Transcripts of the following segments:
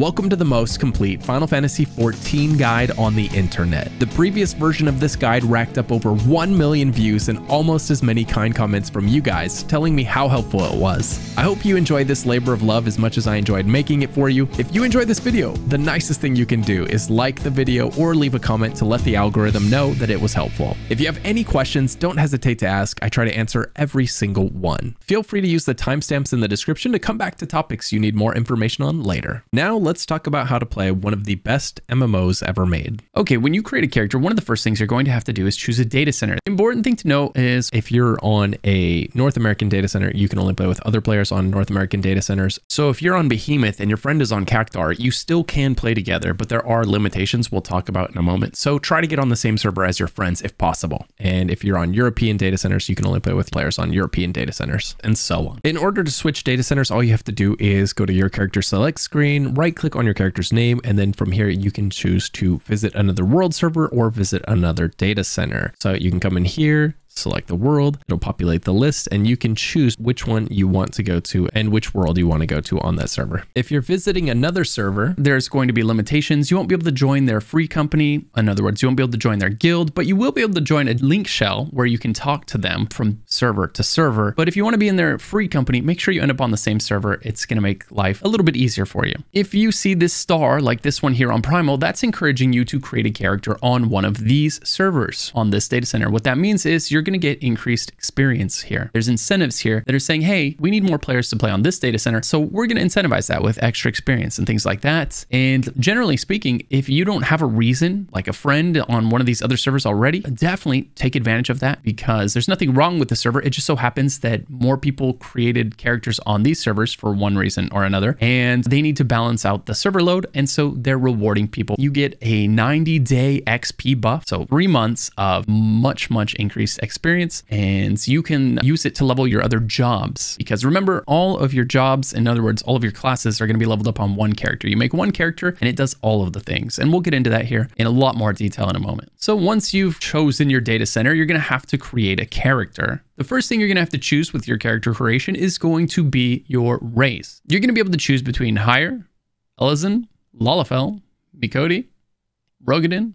Welcome to the most complete Final Fantasy XIV guide on the internet. The previous version of this guide racked up over 1 million views and almost as many kind comments from you guys telling me how helpful it was. I hope you enjoyed this labor of love as much as I enjoyed making it for you. If you enjoyed this video, the nicest thing you can do is like the video or leave a comment to let the algorithm know that it was helpful. If you have any questions, don't hesitate to ask. I try to answer every single one. Feel free to use the timestamps in the description to come back to topics you need more information on later. Now let's talk about how to play one of the best MMOs ever made. Okay, when you create a character, one of the first things you're going to have to do is choose a data center. The important thing to know is if you're on a North American data center, you can only play with other players on North American data centers. So if you're on Behemoth and your friend is on Cactuar, you still can play together, but there are limitations we'll talk about in a moment. So try to get on the same server as your friends if possible. And if you're on European data centers, you can only play with players on European data centers and so on. In order to switch data centers, all you have to do is go to your character select screen, right click on your character's name, and then from here you can choose to visit another world server or visit another data center. So you can come in here, select the world, it'll populate the list and you can choose which one you want to go to and which world you want to go to on that server. If you're visiting another server, there's going to be limitations. You won't be able to join their free company. In other words, you won't be able to join their guild, but you will be able to join a link shell where you can talk to them from server to server. But if you want to be in their free company, make sure you end up on the same server. It's going to make life a little bit easier for you. If you see this star like this one here on Primal, that's encouraging you to create a character on one of these servers on this data center. What that means is you're to get increased experience here. There's incentives here that are saying, hey, we need more players to play on this data center. So we're going to incentivize that with extra experience and things like that. And generally speaking, if you don't have a reason, like a friend on one of these other servers already, definitely take advantage of that because there's nothing wrong with the server. It just so happens that more people created characters on these servers for one reason or another, and they need to balance out the server load. And so they're rewarding people. You get a 90 day XP buff. So three months of much, much increased experience and you can use it to level your other jobs. Because remember all of your jobs in other words all of your classes are going to be leveled up on one character. You make one character and it does all of the things. And we'll get into that here in a lot more detail in a moment. So once you've chosen your data center you're going to have to create a character. The first thing you're going to have to choose with your character creation is going to be your race. You're going to be able to choose between Hyur, Elezen, Lalafell, Miqo'te, Roegadyn,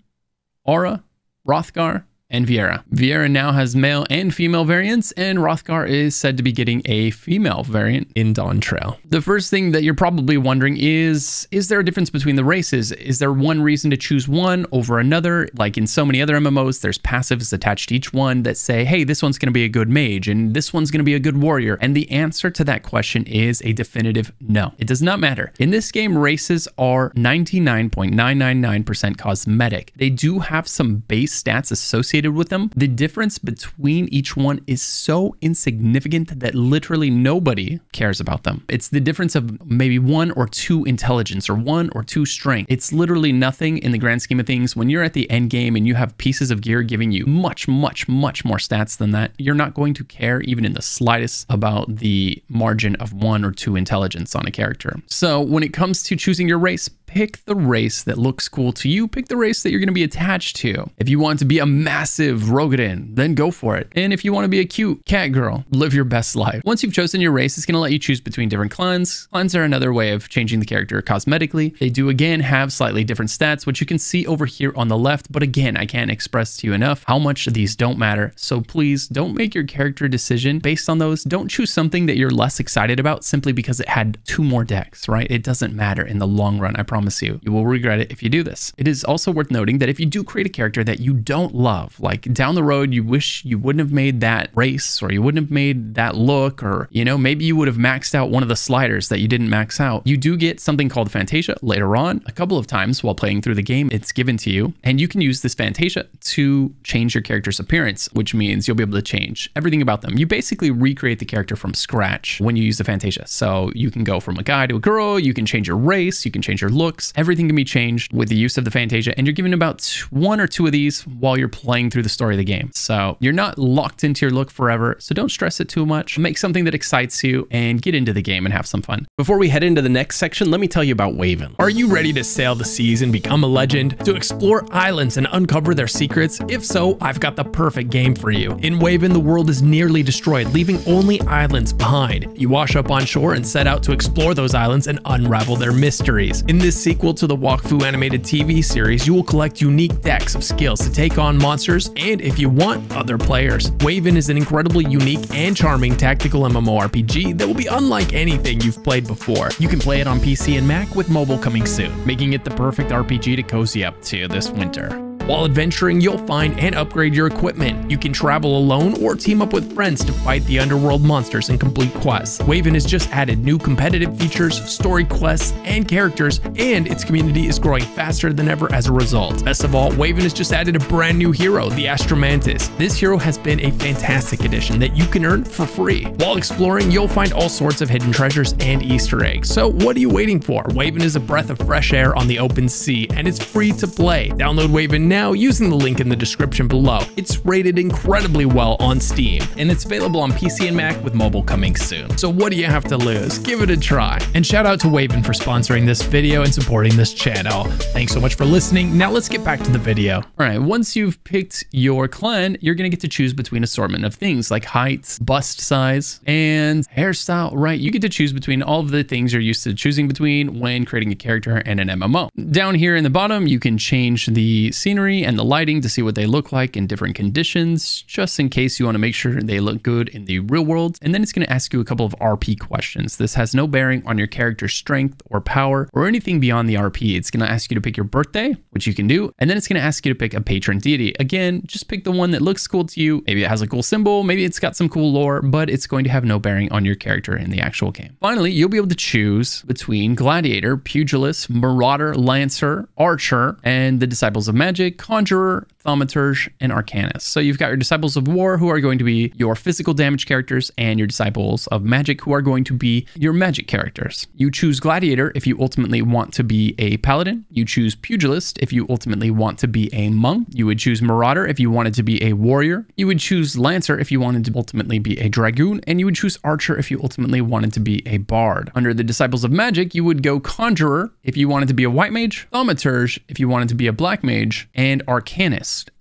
Au Ra, Hrothgar, and Viera. Viera now has male and female variants, and Hrothgar is said to be getting a female variant in Dawntrail. The first thing that you're probably wondering is, is there a difference between the races? Is there one reason to choose one over another? Like in so many other MMOs, there's passives attached to each one that say, hey, this one's going to be a good mage, and this one's going to be a good warrior. And the answer to that question is a definitive no. It does not matter. In this game, races are 99.999% cosmetic. They do have some base stats associated associated with them, the difference between each one is so insignificant that literally nobody cares about them. It's the difference of maybe one or two intelligence or one or two strength. It's literally nothing in the grand scheme of things. When you're at the end game and you have pieces of gear giving you much, much, much more stats than that, you're not going to care even in the slightest about the margin of one or two intelligence on a character. So when it comes to choosing your race, pick the race that looks cool to you. Pick the race that you're going to be attached to. If you want to be a massive Roegadyn, then go for it. And if you want to be a cute cat girl, live your best life. Once you've chosen your race, it's going to let you choose between different clans. Clans are another way of changing the character cosmetically. They do again have slightly different stats, which you can see over here on the left. But again, I can't express to you enough how much these don't matter. So please don't make your character decision based on those. Don't choose something that you're less excited about simply because it had two more dex, right? It doesn't matter in the long run. I promise promise you. You will regret it if you do this. It is also worth noting that if you do create a character that you don't love, like down the road, you wish you wouldn't have made that race or you wouldn't have made that look, or, you know, maybe you would have maxed out one of the sliders that you didn't max out. You do get something called Fantasia later on. A couple of times while playing through the game, it's given to you, and you can use this Fantasia to change your character's appearance, which means you'll be able to change everything about them. You basically recreate the character from scratch when you use the Fantasia. So you can go from a guy to a girl, you can change your race, you can change your look looks. Everything can be changed with the use of the Fantasia, and you're given about one or two of these while you're playing through the story of the game. So you're not locked into your look forever, so don't stress it too much. Make something that excites you and get into the game and have some fun. Before we head into the next section, let me tell you about Waven. Are you ready to sail the seas and become a legend? To explore islands and uncover their secrets? If so, I've got the perfect game for you. In Waven, the world is nearly destroyed, leaving only islands behind. You wash up on shore and set out to explore those islands and unravel their mysteries. In this this sequel to the Wakfu animated TV series, you will collect unique decks of skills to take on monsters and, if you want, other players. Waven is an incredibly unique and charming tactical MMORPG that will be unlike anything you've played before. You can play it on PC and Mac with mobile coming soon, making it the perfect RPG to cozy up to this winter. While adventuring, you'll find and upgrade your equipment. You can travel alone or team up with friends to fight the underworld monsters and complete quests. Waven has just added new competitive features, story quests, and characters, and its community is growing faster than ever as a result. Best of all, Waven has just added a brand new hero, the Astromantis. This hero has been a fantastic addition that you can earn for free. While exploring, you'll find all sorts of hidden treasures and Easter eggs. So what are you waiting for? Waven is a breath of fresh air on the open sea, and it's free to play. Download Waven now now using the link in the description below. It's rated incredibly well on Steam, and it's available on PC and Mac with mobile coming soon. So what do you have to lose? Give it a try. And shout out to Waven for sponsoring this video and supporting this channel. Thanks so much for listening. Now let's get back to the video. All right, once you've picked your clan, you're gonna get to choose between assortment of things like height, bust size, and hairstyle, right? You get to choose between all of the things you're used to choosing between when creating a character and an MMO. Down here in the bottom, you can change the scenery scenery and the lighting to see what they look like in different conditions, just in case you want to make sure they look good in the real world. And then it's going to ask you a couple of RP questions. This has no bearing on your character's strength or power or anything beyond the RP. It's going to ask you to pick your birthday, which you can do. And then it's going to ask you to pick a patron deity. Again, just pick the one that looks cool to you. Maybe it has a cool symbol, maybe it's got some cool lore, but it's going to have no bearing on your character in the actual game. Finally, you'll be able to choose between gladiator, pugilist, marauder, lancer, archer, and the disciples of magic, Conjurer, Thaumaturge, and Arcanist. So you've got your Disciples of War, who are going to be your physical damage characters, and your Disciples of Magic, who are going to be your magic characters. You choose Gladiator if you ultimately want to be a Paladin. You choose Pugilist if you ultimately want to be a Monk. You would choose Marauder if you wanted to be a Warrior. You would choose Lancer if you wanted to ultimately be a Dragoon. And you would choose Archer if you ultimately wanted to be a Bard. Under the Disciples of Magic, you would go Conjurer if you wanted to be a White Mage, Thaumaturge if you wanted to be a Black Mage, and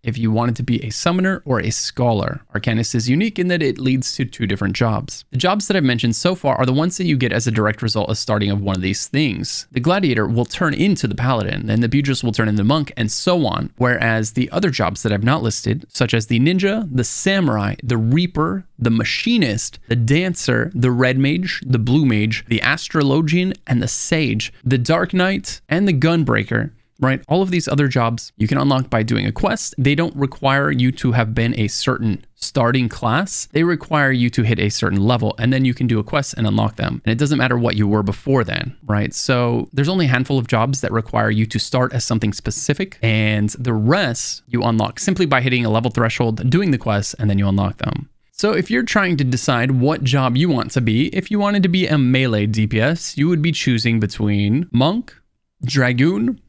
If you wanted to be a summoner or a scholar. Arcanist is unique in that it leads to two different jobs. The jobs that I've mentioned so far are the ones that you get as a direct result of starting of one of these things. The gladiator will turn into the paladin, and the pugilist will turn into the monk, and so on. Whereas the other jobs that I've not listed, such as the ninja, the samurai, the reaper, the machinist, the dancer, the red mage, the blue mage, the astrologian, and the sage, the dark knight, and the gunbreaker, right? All of these other jobs you can unlock by doing a quest. They don't require you to have been a certain starting class. They require you to hit a certain level and then you can do a quest and unlock them. And it doesn't matter what you were before then, right? So there's only a handful of jobs that require you to start as something specific and the rest you unlock simply by hitting a level threshold, doing the quest, and then you unlock them. So if you're trying to decide what job you want to be, if you wanted to be a melee DPS, you would be choosing between Monk, Dragoon,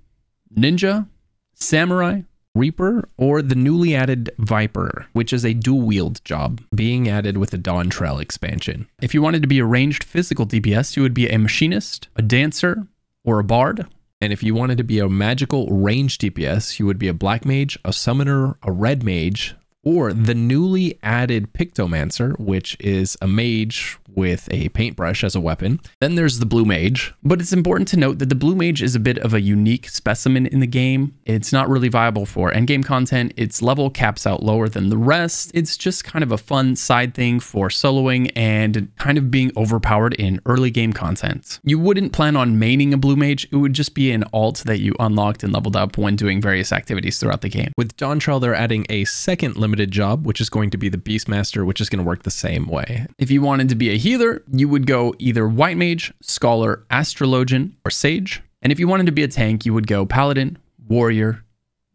Ninja, Samurai, Reaper, or the newly added Viper, which is a dual wield job being added with the Dawntrail expansion. If you wanted to be a ranged physical DPS, you would be a machinist, a dancer, or a bard. And if you wanted to be a magical ranged DPS, you would be a black mage, a summoner, a red mage, or the newly added Pictomancer, which is a mage with a paintbrush as a weapon. Then there's the Blue Mage, but it's important to note that the Blue Mage is a bit of a unique specimen in the game. It's not really viable for endgame content. Its level caps out lower than the rest. It's just kind of a fun side thing for soloing and kind of being overpowered in early game content. You wouldn't plan on maining a Blue Mage. It would just be an alt that you unlocked and leveled up when doing various activities throughout the game. With Dawntrail, they're adding a second limited job, which is going to be the Beastmaster, which is going to work the same way. If you wanted to be a healer, you would go either White Mage, Scholar, Astrologian, or Sage. And if you wanted to be a tank, you would go Paladin, Warrior,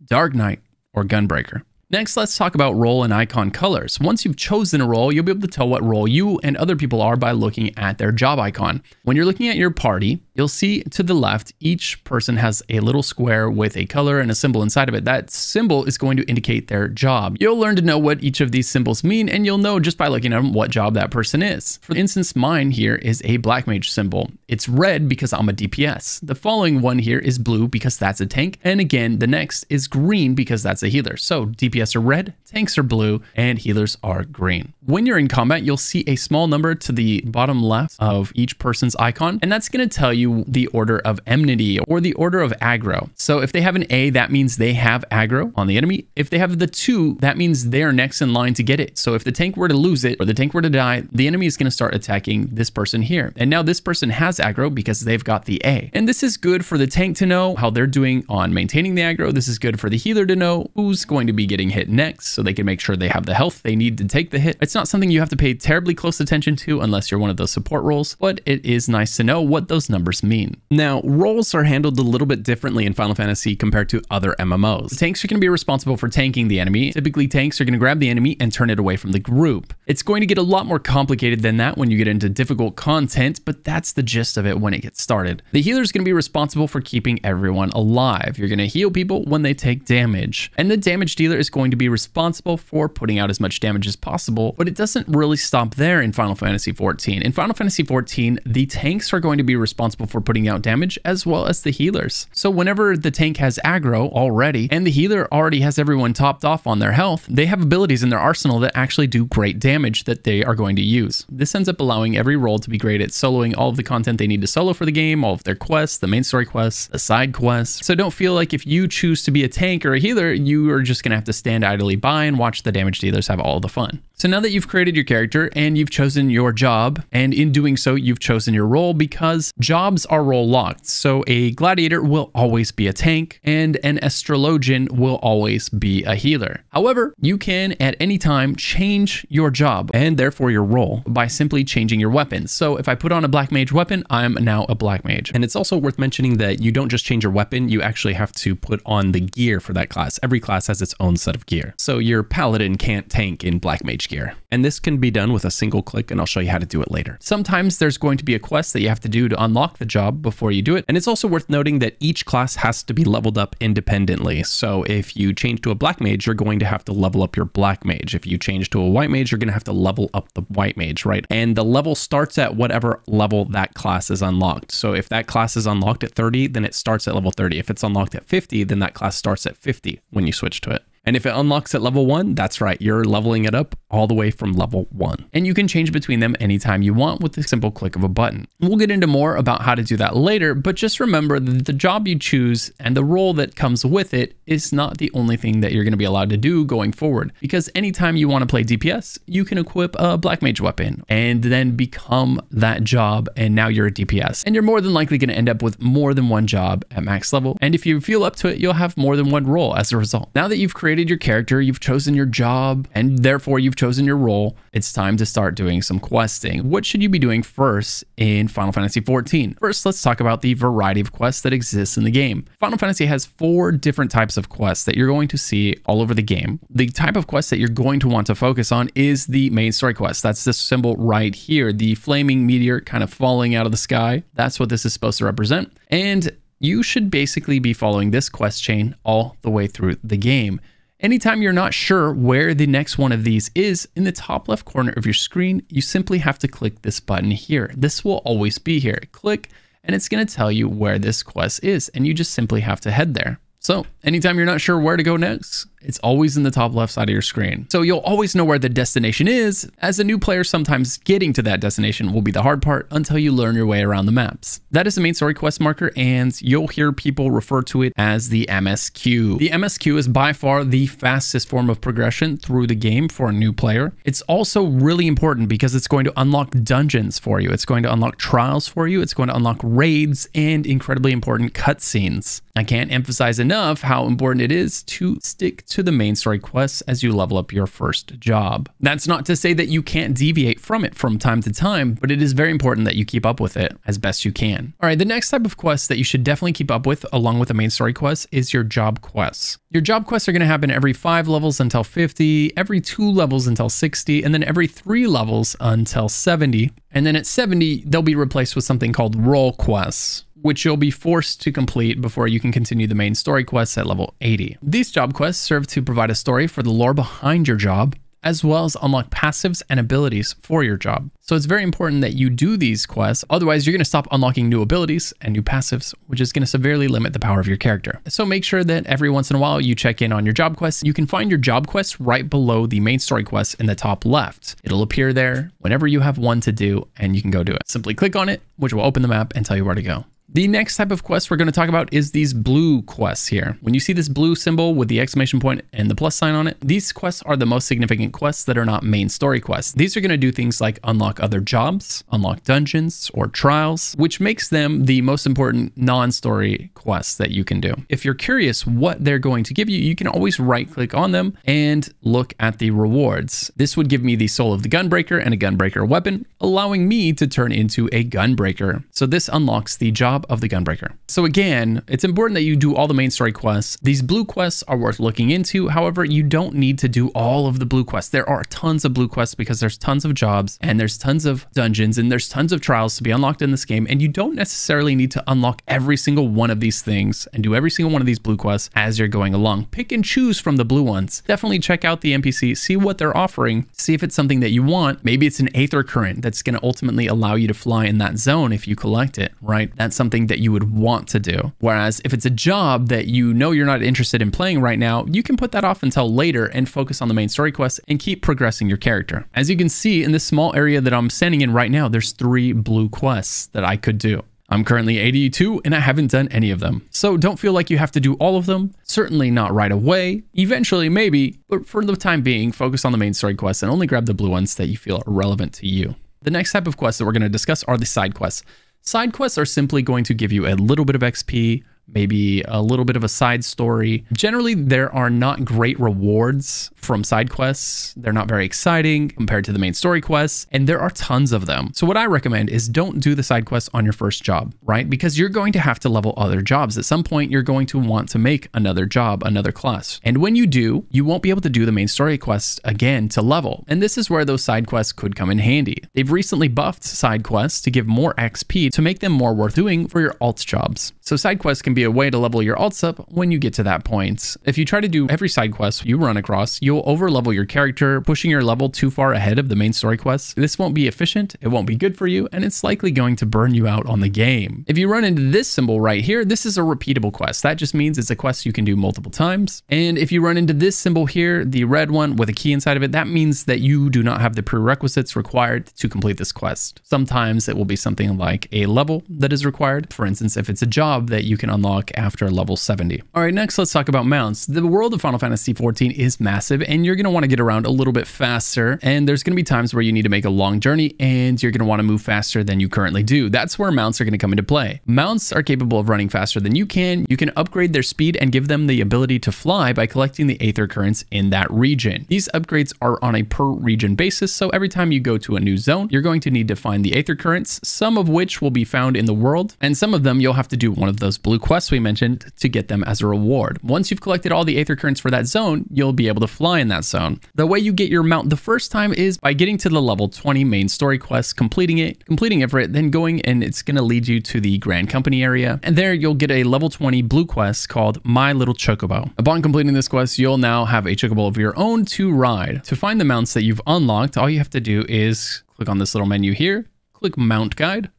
Dark Knight, or Gunbreaker. Next, let's talk about role and icon colors. Once you've chosen a role, you'll be able to tell what role you and other people are by looking at their job icon. When you're looking at your party, you'll see to the left, each person has a little square with a color and a symbol inside of it. That symbol is going to indicate their job. You'll learn to know what each of these symbols mean, and you'll know just by looking at them what job that person is. For instance, mine here is a black mage symbol. It's red because I'm a DPS. The following one here is blue because that's a tank. And again, the next is green because that's a healer. So DPS DPS are red, tanks are blue, and healers are green. When you're in combat, you'll see a small number to the bottom left of each person's icon, and that's going to tell you the order of enmity or the order of aggro. So if they have an A, that means they have aggro on the enemy. If they have the two, that means they're next in line to get it. So if the tank were to lose it or the tank were to die, the enemy is going to start attacking this person here. And now this person has aggro because they've got the A. And this is good for the tank to know how they're doing on maintaining the aggro. This is good for the healer to know who's going to be getting hit next so they can make sure they have the health they need to take the hit. It's not something you have to pay terribly close attention to unless you're one of those support roles, but it is nice to know what those numbers mean. Now, roles are handled a little bit differently in Final Fantasy compared to other MMOs. The tanks are going to be responsible for tanking the enemy. Typically, tanks are going to grab the enemy and turn it away from the group. It's going to get a lot more complicated than that when you get into difficult content, but that's the gist of it when it gets started. The healer is going to be responsible for keeping everyone alive. You're going to heal people when they take damage, and the damage dealer is going to be responsible for putting out as much damage as possible, but it doesn't really stop there in Final Fantasy XIV. In Final Fantasy XIV, the tanks are going to be responsible for putting out damage as well as the healers. So whenever the tank has aggro already and the healer already has everyone topped off on their health, they have abilities in their arsenal that actually do great damage that they are going to use. This ends up allowing every role to be great at soloing all of the content they need to solo for the game, all of their quests, the main story quests, the side quests. So don't feel like if you choose to be a tank or a healer, you are just going to have to stand idly by and watch the damage dealers have all the fun. So now that you've created your character and you've chosen your job, and in doing so, you've chosen your role because jobs are role locked. So a gladiator will always be a tank and an astrologian will always be a healer. However, you can at any time change your job and therefore your role by simply changing your weapons. So if I put on a black mage weapon, I'm now a black mage. And it's also worth mentioning that you don't just change your weapon, you actually have to put on the gear for that class. Every class has its own set of gear. So your paladin can't tank in black mage gear. And this can be done with a single click, and I'll show you how to do it later. Sometimes there's going to be a quest that you have to do to unlock the job before you do it. And it's also worth noting that each class has to be leveled up independently. So if you change to a black mage, you're going to have to level up your black mage. If you change to a white mage, you're going to have to level up the white mage, right? And the level starts at whatever level that class is unlocked. So if that class is unlocked at 30, then it starts at level 30. If it's unlocked at 50, then that class starts at 50 when you switch to it. And if it unlocks at level one, that's right, you're leveling it up all the way from level one. And you can change between them anytime you want with the simple click of a button. We'll get into more about how to do that later, but just remember that the job you choose and the role that comes with it is not the only thing that you're going to be allowed to do going forward. Because anytime you want to play DPS, you can equip a Black Mage weapon and then become that job, and now you're a DPS. And you're more than likely going to end up with more than one job at max level. And if you feel up to it, you'll have more than one role as a result. Now that you've created created your character, you've chosen your job, and therefore you've chosen your role, it's time to start doing some questing. What should you be doing first in Final Fantasy XIV? First, let's talk about the variety of quests that exists in the game. Final Fantasy has four different types of quests that you're going to see all over the game. The type of quest that you're going to want to focus on is the main story quest. That's this symbol right here, the flaming meteor kind of falling out of the sky. That's what this is supposed to represent. And you should basically be following this quest chain all the way through the game. Anytime you're not sure where the next one of these is, in the top left corner of your screen, you simply have to click this button here. This will always be here. Click, and it's going to tell you where this quest is, and you just simply have to head there. So anytime you're not sure where to go next, it's always in the top left side of your screen. So you'll always know where the destination is. As a new player, sometimes getting to that destination will be the hard part until you learn your way around the maps. That is the main story quest marker, and you'll hear people refer to it as the MSQ. The MSQ is by far the fastest form of progression through the game for a new player. It's also really important because it's going to unlock dungeons for you. It's going to unlock trials for you. It's going to unlock raids and incredibly important cutscenes. I can't emphasize enough how important it is to stick to the main story quests as you level up your first job. That's not to say that you can't deviate from it from time to time, but it is very important that you keep up with it as best you can. All right, the next type of quest that you should definitely keep up with along with the main story quests is your job quests. Your job quests are going to happen every five levels until 50, every two levels until 60, and then every three levels until 70. And then at 70, they'll be replaced with something called role quests which you'll be forced to complete before you can continue the main story quests at level 80. These job quests serve to provide a story for the lore behind your job, as well as unlock passives and abilities for your job. So it's very important that you do these quests, otherwise you're going to stop unlocking new abilities and new passives, which is going to severely limit the power of your character. So make sure that every once in a while you check in on your job quests. You can find your job quests right below the main story quests in the top left. It'll appear there whenever you have one to do and you can go do it. Simply click on it, which will open the map and tell you where to go. The next type of quest we're going to talk about is these blue quests here. When you see this blue symbol with the exclamation point and the plus sign on it, these quests are the most significant quests that are not main story quests. These are going to do things like unlock other jobs, unlock dungeons or trials, which makes them the most important non-story quests that you can do. If you're curious what they're going to give you, you can always right click on them and look at the rewards. This would give me the soul of the gunbreaker and a gunbreaker weapon, allowing me to turn into a gunbreaker. So this unlocks the job job of the Gunbreaker. So again, it's important that you do all the main story quests. These blue quests are worth looking into. However, you don't need to do all of the blue quests. There are tons of blue quests because there's tons of jobs and there's tons of dungeons and there's tons of trials to be unlocked in this game. And you don't necessarily need to unlock every single one of these things and do every single one of these blue quests as you're going along. Pick and choose from the blue ones. Definitely check out the NPC, see what they're offering, see if it's something that you want. Maybe it's an Aether Current that's going to ultimately allow you to fly in that zone if you collect it, right? That's something something that you would want to do. Whereas if it's a job that you know you're not interested in playing right now, you can put that off until later and focus on the main story quest and keep progressing your character. As you can see in this small area that I'm standing in right now, there's three blue quests that I could do. I'm currently 82 and I haven't done any of them. So don't feel like you have to do all of them. Certainly not right away. Eventually, maybe, but for the time being, focus on the main story quests and only grab the blue ones that you feel are relevant to you. The next type of quests that we're going to discuss are the side quests. Side quests are simply going to give you a little bit of XP, maybe a little bit of a side story. Generally, there are not great rewards from side quests. They're not very exciting compared to the main story quests, and there are tons of them. So what I recommend is don't do the side quests on your first job, right? Because you're going to have to level other jobs. At some point, you're going to want to make another job, another class. And when you do, you won't be able to do the main story quests again to level. And this is where those side quests could come in handy. They've recently buffed side quests to give more XP to make them more worth doing for your alt jobs. So side quests can be a way to level your alts up when you get to that point. If you try to do every side quest you run across, you'll over level your character, pushing your level too far ahead of the main story quests. This won't be efficient, it won't be good for you, and it's likely going to burn you out on the game. If you run into this symbol right here, this is a repeatable quest. That just means it's a quest you can do multiple times. And if you run into this symbol here, the red one with a key inside of it, that means that you do not have the prerequisites required to complete this quest. Sometimes it will be something like a level that is required. For instance, if it's a job that you can unlock after level 70. All right, next let's talk about mounts. The world of Final Fantasy XIV is massive and you're going to want to get around a little bit faster. And there's going to be times where you need to make a long journey and you're going to want to move faster than you currently do. That's where mounts are going to come into play. Mounts are capable of running faster than you can. You can upgrade their speed and give them the ability to fly by collecting the Aether Currents in that region. These upgrades are on a per region basis, so every time you go to a new zone, you're going to need to find the Aether Currents, some of which will be found in the world, and some of them you'll have to do one of those blue quests we mentioned to get them as a reward. Once you've collected all the Aether Currents for that zone, you'll be able to fly in that zone. The way you get your mount the first time is by getting to the level 20 main story quest, completing it, completing it for it, then going and it's going to lead you to the Grand Company area. And there you'll get a level 20 blue quest called My Little Chocobo. Upon completing this quest, you'll now have a chocobo of your own to ride. To find the mounts that you've unlocked, all you have to do is click on this little menu here, click Mount Guide,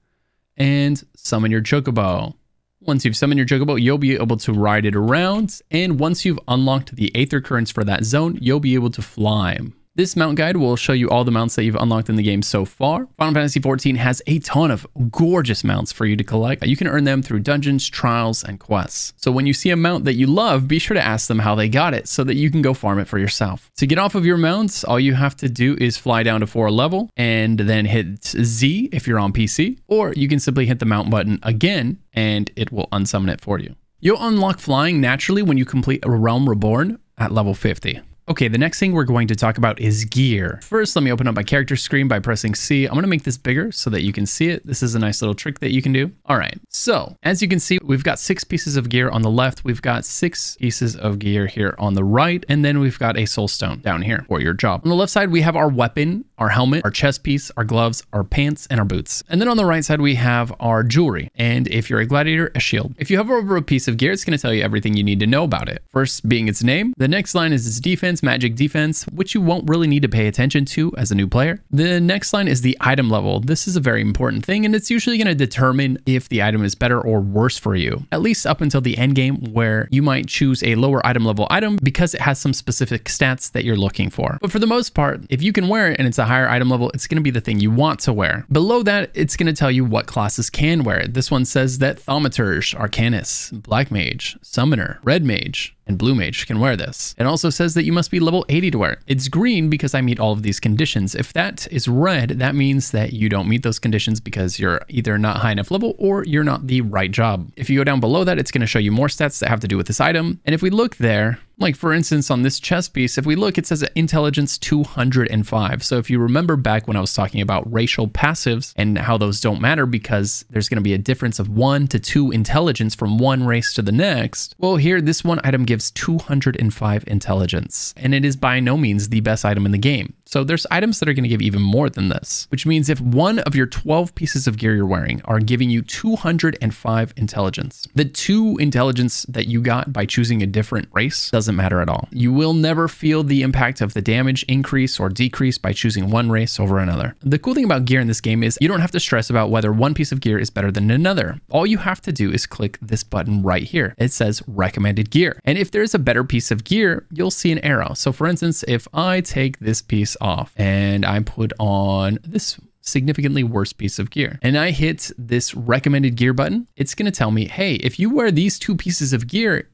and summon your chocobo. Once you've summoned your Chocobo, you'll be able to ride it around. And once you've unlocked the Aether Currents for that zone, you'll be able to fly. This mount guide will show you all the mounts that you've unlocked in the game so far. Final Fantasy XIV has a ton of gorgeous mounts for you to collect. You can earn them through dungeons, trials, and quests. So when you see a mount that you love, be sure to ask them how they got it so that you can go farm it for yourself. To get off of your mounts, all you have to do is fly down to 4 level and then hit Z if you're on PC, or you can simply hit the mount button again and it will unsummon it for you. You'll unlock flying naturally when you complete a Realm Reborn at level 50. Okay, the next thing we're going to talk about is gear. First, let me open up my character screen by pressing C. I'm to make this bigger so that you can see it. This is a nice little trick that you can do. All right, so as you can see, we've got six pieces of gear on the left. We've got six pieces of gear here on the right, and then we've got a soul stone down here for your job. On the left side, we have our weapon, our helmet, our chest piece, our gloves, our pants, and our boots. And then on the right side, we have our jewelry. And if you're a gladiator, a shield. If you hover over a piece of gear, it's to tell you everything you need to know about it. First being its name. The next line is its defense, magic defense, which you won't really need to pay attention to as a new player. The next line is the item level. This is a very important thing, and it's usually going to determine if the item is better or worse for you, at least up until the end game where you might choose a lower item level item because it has some specific stats that you're looking for. But for the most part, if you can wear it and it's a higher item level, it's going to be the thing you want to wear. Below that, it's going to tell you what classes can wear it. This one says that Thaumaturge, Arcanist, Black Mage, Summoner, Red Mage, and Blue Mage can wear this. It also says that you must be level 80 to wear it. It's green because I meet all of these conditions. If that is red, that means that you don't meet those conditions because you're either not high enough level or you're not the right job. If you go down below that, it's going to show you more stats that have to do with this item. And if we look there, like for instance, on this chess piece, if we look, it says intelligence 205. So if you remember back when I was talking about racial passives and how those don't matter because there's going to be a difference of one to two intelligence from one race to the next. Well, here, this one item gives 205 intelligence, and it is by no means the best item in the game. So there's items that are going to give even more than this, which means if one of your 12 pieces of gear you're wearing are giving you 205 intelligence, the two intelligence that you got by choosing a different race doesn't matter at all. You will never feel the impact of the damage increase or decrease by choosing one race over another. The cool thing about gear in this game is you don't have to stress about whether one piece of gear is better than another. All you have to do is click this button right here. It says recommended gear. And if there's a better piece of gear, you'll see an arrow. So for instance, if I take this piece off and I put on this significantly worse piece of gear and I hit this recommended gear button, it's going to tell me, hey, if you wear these two pieces of gear,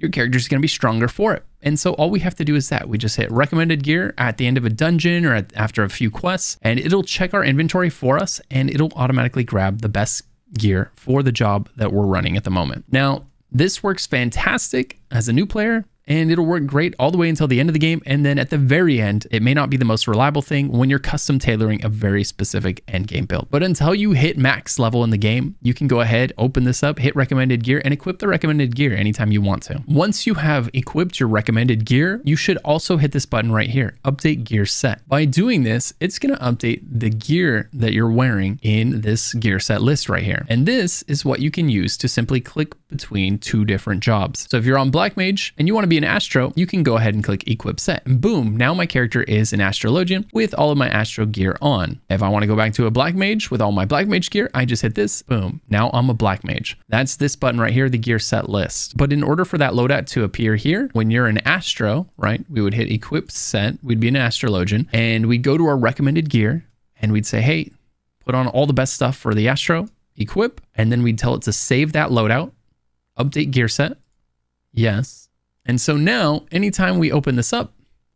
your character is going to be stronger for it. And so all we have to do is that we just hit recommended gear at the end of a dungeon or at, after a few quests, and it'll check our inventory for us and it'll automatically grab the best gear for the job that we're running at the moment. Now, this works fantastic as a new player and it'll work great all the way until the end of the game. And then at the very end, it may not be the most reliable thing when you're custom tailoring a very specific end game build. But until you hit max level in the game, you can go ahead, open this up, hit recommended gear, and equip the recommended gear anytime you want to. Once you have equipped your recommended gear, you should also hit this button right here, update gear set. By doing this, it's going to update the gear that you're wearing in this gear set list right here. And this is what you can use to simply click between two different jobs. So if you're on Black Mage and you want to be an Astro, you can go ahead and click Equip Set. And boom, now my character is an Astrologian with all of my Astro gear on. If I want to go back to a Black Mage with all my Black Mage gear, I just hit this, boom. Now I'm a Black Mage. That's this button right here, the gear set list. But in order for that loadout to appear here, when you're an Astro, right, we would hit Equip Set, we'd be an Astrologian, and we'd go to our recommended gear, and we'd say, hey, put on all the best stuff for the Astro, equip, and then we'd tell it to save that loadout, update gear set, yes, and so now, anytime we open this up,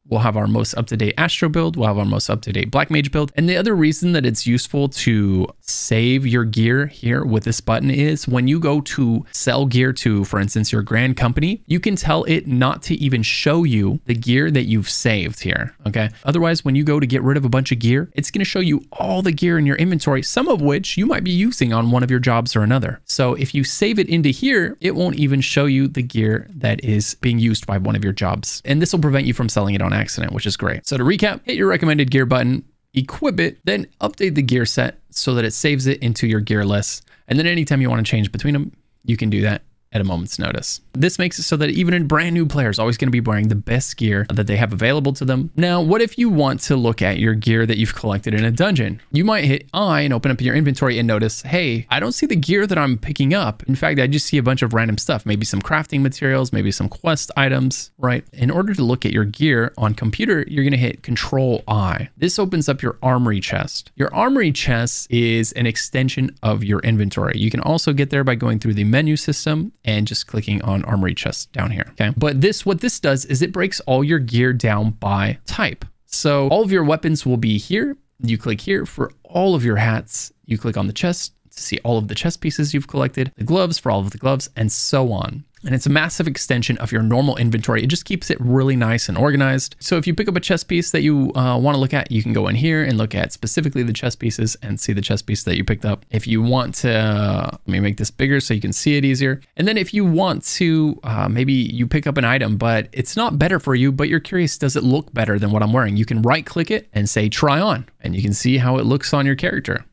We'll have our most up-to-date Astro build. We'll have our most up-to-date Black Mage build. And the other reason that it's useful to save your gear here with this button is when you go to sell gear to, for instance, your grand company, you can tell it not to even show you the gear that you've saved here, okay? Otherwise, when you go to get rid of a bunch of gear, it's gonna show you all the gear in your inventory, some of which you might be using on one of your jobs or another. So if you save it into here, it won't even show you the gear that is being used by one of your jobs. And this will prevent you from selling it on accident, which is great. So to recap, hit your recommended gear button, equip it, then update the gear set so that it saves it into your gear list. And then anytime you want to change between them, you can do that at a moment's notice. This makes it so that even a brand new player is always going to be wearing the best gear that they have available to them. Now, what if you want to look at your gear that you've collected in a dungeon? You might hit I and open up your inventory and notice, hey, I don't see the gear that I'm picking up. In fact, I just see a bunch of random stuff, maybe some crafting materials, maybe some quest items, right? In order to look at your gear on computer, you're going to hit Control I. This opens up your armory chest. Your armory chest is an extension of your inventory. You can also get there by going through the menu system and just clicking on armory chest down here. Okay. But this, what this does is it breaks all your gear down by type. So all of your weapons will be here. You click here for all of your hats. You click on the chest to see all of the chest pieces you've collected, the gloves for all of the gloves, and so on. And it's a massive extension of your normal inventory. It just keeps it really nice and organized. So if you pick up a chess piece that you uh, want to look at, you can go in here and look at specifically the chess pieces and see the chess piece that you picked up. If you want to, uh, let me make this bigger so you can see it easier. And then if you want to, uh, maybe you pick up an item, but it's not better for you, but you're curious, does it look better than what I'm wearing? You can right click it and say try on, and you can see how it looks on your character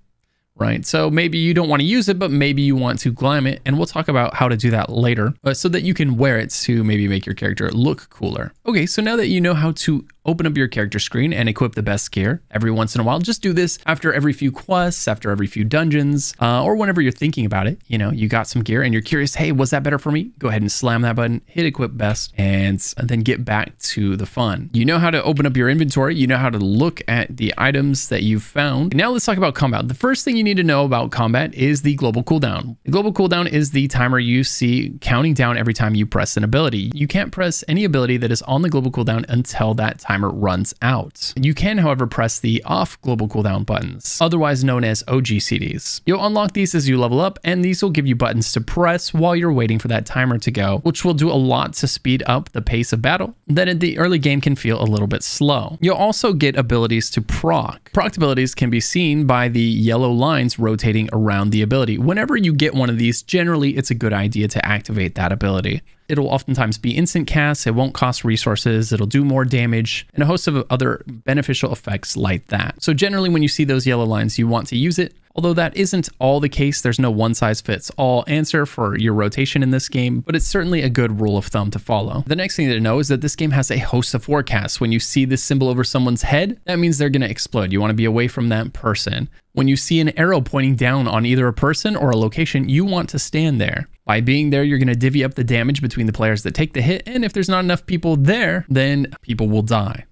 right? So maybe you don't want to use it, but maybe you want to glam it. And we'll talk about how to do that later uh, so that you can wear it to maybe make your character look cooler. Okay, so now that you know how to open up your character screen and equip the best gear every once in a while. Just do this after every few quests, after every few dungeons, uh, or whenever you're thinking about it. You know, you got some gear and you're curious, hey, was that better for me? Go ahead and slam that button, hit equip best, and, then get back to the fun. You know how to open up your inventory. You know how to look at the items that you've found. Now let's talk about combat. The first thing you need to know about combat is the global cooldown. The global cooldown is the timer you see counting down every time you press an ability. You can't press any ability that is on the global cooldown until that time timer runs out. You can, however, press the off global cooldown buttons, otherwise known as OGCDs. You'll unlock these as you level up, and these will give you buttons to press while you're waiting for that timer to go, which will do a lot to speed up the pace of battle. In the early game can feel a little bit slow. You'll also get abilities to proc. Proc abilities can be seen by the yellow lines rotating around the ability. Whenever you get one of these, generally it's a good idea to activate that ability. It'll oftentimes be instant cast, it won't cost resources, it'll do more damage, and a host of other beneficial effects like that. So generally when you see those yellow lines, you want to use it. Although that isn't all the case, there's no one size fits all answer for your rotation in this game, but it's certainly a good rule of thumb to follow. The next thing to know is that this game has a host of forecasts. When you see this symbol over someone's head, that means they're going to explode. You want to be away from that person. When you see an arrow pointing down on either a person or a location, you want to stand there. By being there, you're going to divvy up the damage between the players that take the hit, and if there's not enough people there, then people will die.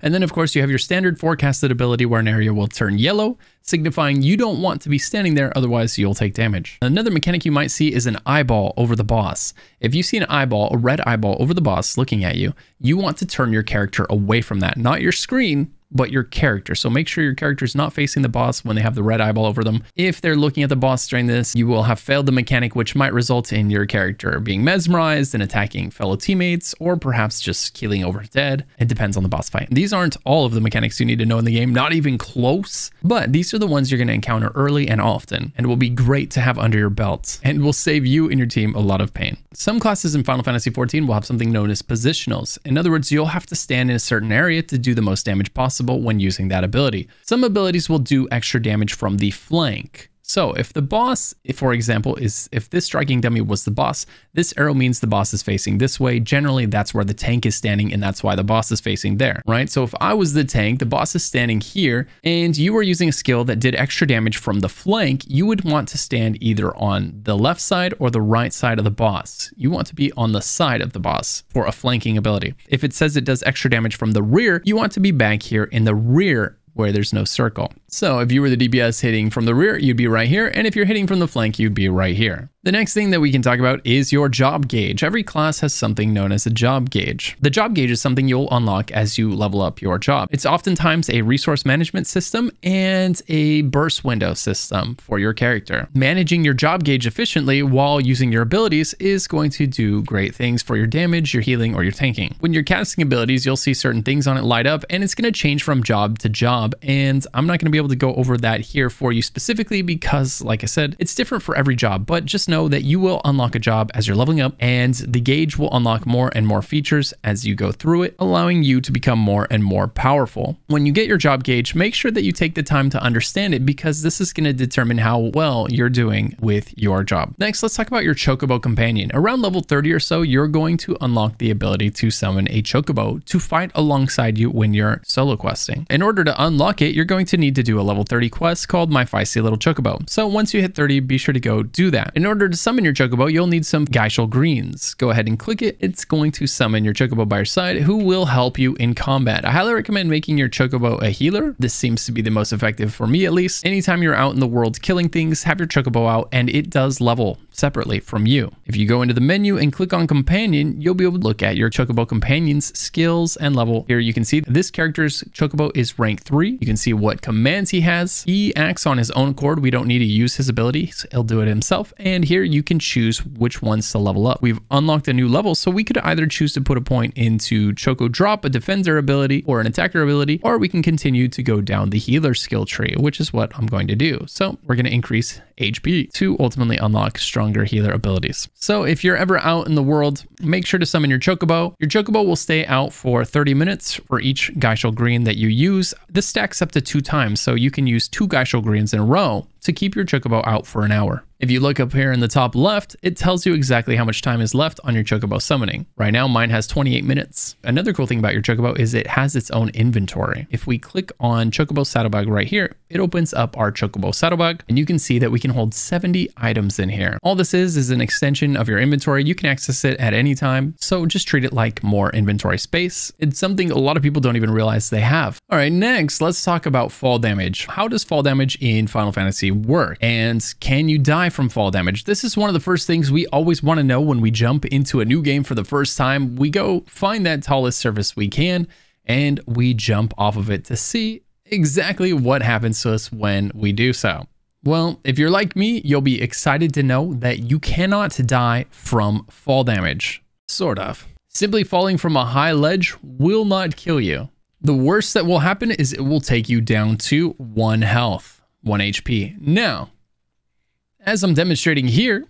And then, of course, you have your standard forecasted ability where an area will turn yellow, signifying you don't want to be standing there, otherwise you'll take damage. Another mechanic you might see is an eyeball over the boss. If you see an eyeball, a red eyeball over the boss looking at you, you want to turn your character away from that, not your screen, but your character. So make sure your character is not facing the boss when they have the red eyeball over them. If they're looking at the boss during this, you will have failed the mechanic, which might result in your character being mesmerized and attacking fellow teammates, or perhaps just killing over dead. It depends on the boss fight. These aren't all of the mechanics you need to know in the game, not even close, but these are the ones you're going to encounter early and often, and will be great to have under your belt, and will save you and your team a lot of pain. Some classes in Final Fantasy XIV will have something known as positionals. In other words, you'll have to stand in a certain area to do the most damage possible possible when using that ability. Some abilities will do extra damage from the flank. So if the boss, if for example, is if this striking dummy was the boss, this arrow means the boss is facing this way. Generally, that's where the tank is standing and that's why the boss is facing there, right? So if I was the tank, the boss is standing here and you were using a skill that did extra damage from the flank, you would want to stand either on the left side or the right side of the boss. You want to be on the side of the boss for a flanking ability. If it says it does extra damage from the rear, you want to be back here in the rear where there's no circle. So if you were the DPS hitting from the rear, you'd be right here. And if you're hitting from the flank, you'd be right here. The next thing that we can talk about is your job gauge. Every class has something known as a job gauge. The job gauge is something you'll unlock as you level up your job. It's oftentimes a resource management system and a burst window system for your character. Managing your job gauge efficiently while using your abilities is going to do great things for your damage, your healing, or your tanking. When you're casting abilities, you'll see certain things on it light up and it's going to change from job to job. And I'm not going to be able to go over that here for you specifically because, like I said, it's different for every job, but just know know that you will unlock a job as you're leveling up and the gauge will unlock more and more features as you go through it, allowing you to become more and more powerful. When you get your job gauge, make sure that you take the time to understand it because this is going to determine how well you're doing with your job. Next, let's talk about your Chocobo companion. Around level 30 or so, you're going to unlock the ability to summon a Chocobo to fight alongside you when you're solo questing. In order to unlock it, you're going to need to do a level 30 quest called My Feisty Little Chocobo. So once you hit 30, be sure to go do that. In order to summon your Chocobo, you'll need some Gysahl Greens. Go ahead and click it. It's going to summon your Chocobo by your side, who will help you in combat. I highly recommend making your Chocobo a healer. This seems to be the most effective for me, at least. Anytime you're out in the world killing things, have your Chocobo out, and it does level separately from you. If you go into the menu and click on Companion, you'll be able to look at your Chocobo Companion's skills and level. Here you can see this character's Chocobo is rank 3. You can see what command commands he has. He acts on his own accord. We don't need to use his abilities. He'll do it himself. And here you can choose which ones to level up. We've unlocked a new level, so we could either choose to put a point into Choco Drop, a defender ability, or an attacker ability, or we can continue to go down the healer skill tree, which is what I'm going to do. So we're going to increase HP to ultimately unlock stronger healer abilities. So if you're ever out in the world, make sure to summon your Chocobo. Your Chocobo will stay out for 30 minutes for each Gysahl Green that you use. This stacks up to two times, so you can use two Gysahl Greens in a row to keep your Chocobo out for an hour. If you look up here in the top left, it tells you exactly how much time is left on your Chocobo summoning. Right now, mine has 28 minutes. Another cool thing about your Chocobo is it has its own inventory. If we click on Chocobo Saddlebag right here, it opens up our Chocobo Saddlebag, and you can see that we can hold 70 items in here. All this is is an extension of your inventory. You can access it at any time, so just treat it like more inventory space. It's something a lot of people don't even realize they have. All right, next, let's talk about fall damage. How does fall damage in Final Fantasy work? And can you die from fall damage? This is one of the first things we always want to know when we jump into a new game for the first time. We go find that tallest surface we can and we jump off of it to see exactly what happens to us when we do so. Well, if you're like me, you'll be excited to know that you cannot die from fall damage. Sort of. Simply falling from a high ledge will not kill you. The worst that will happen is it will take you down to one health, one HP. Now, as I'm demonstrating here,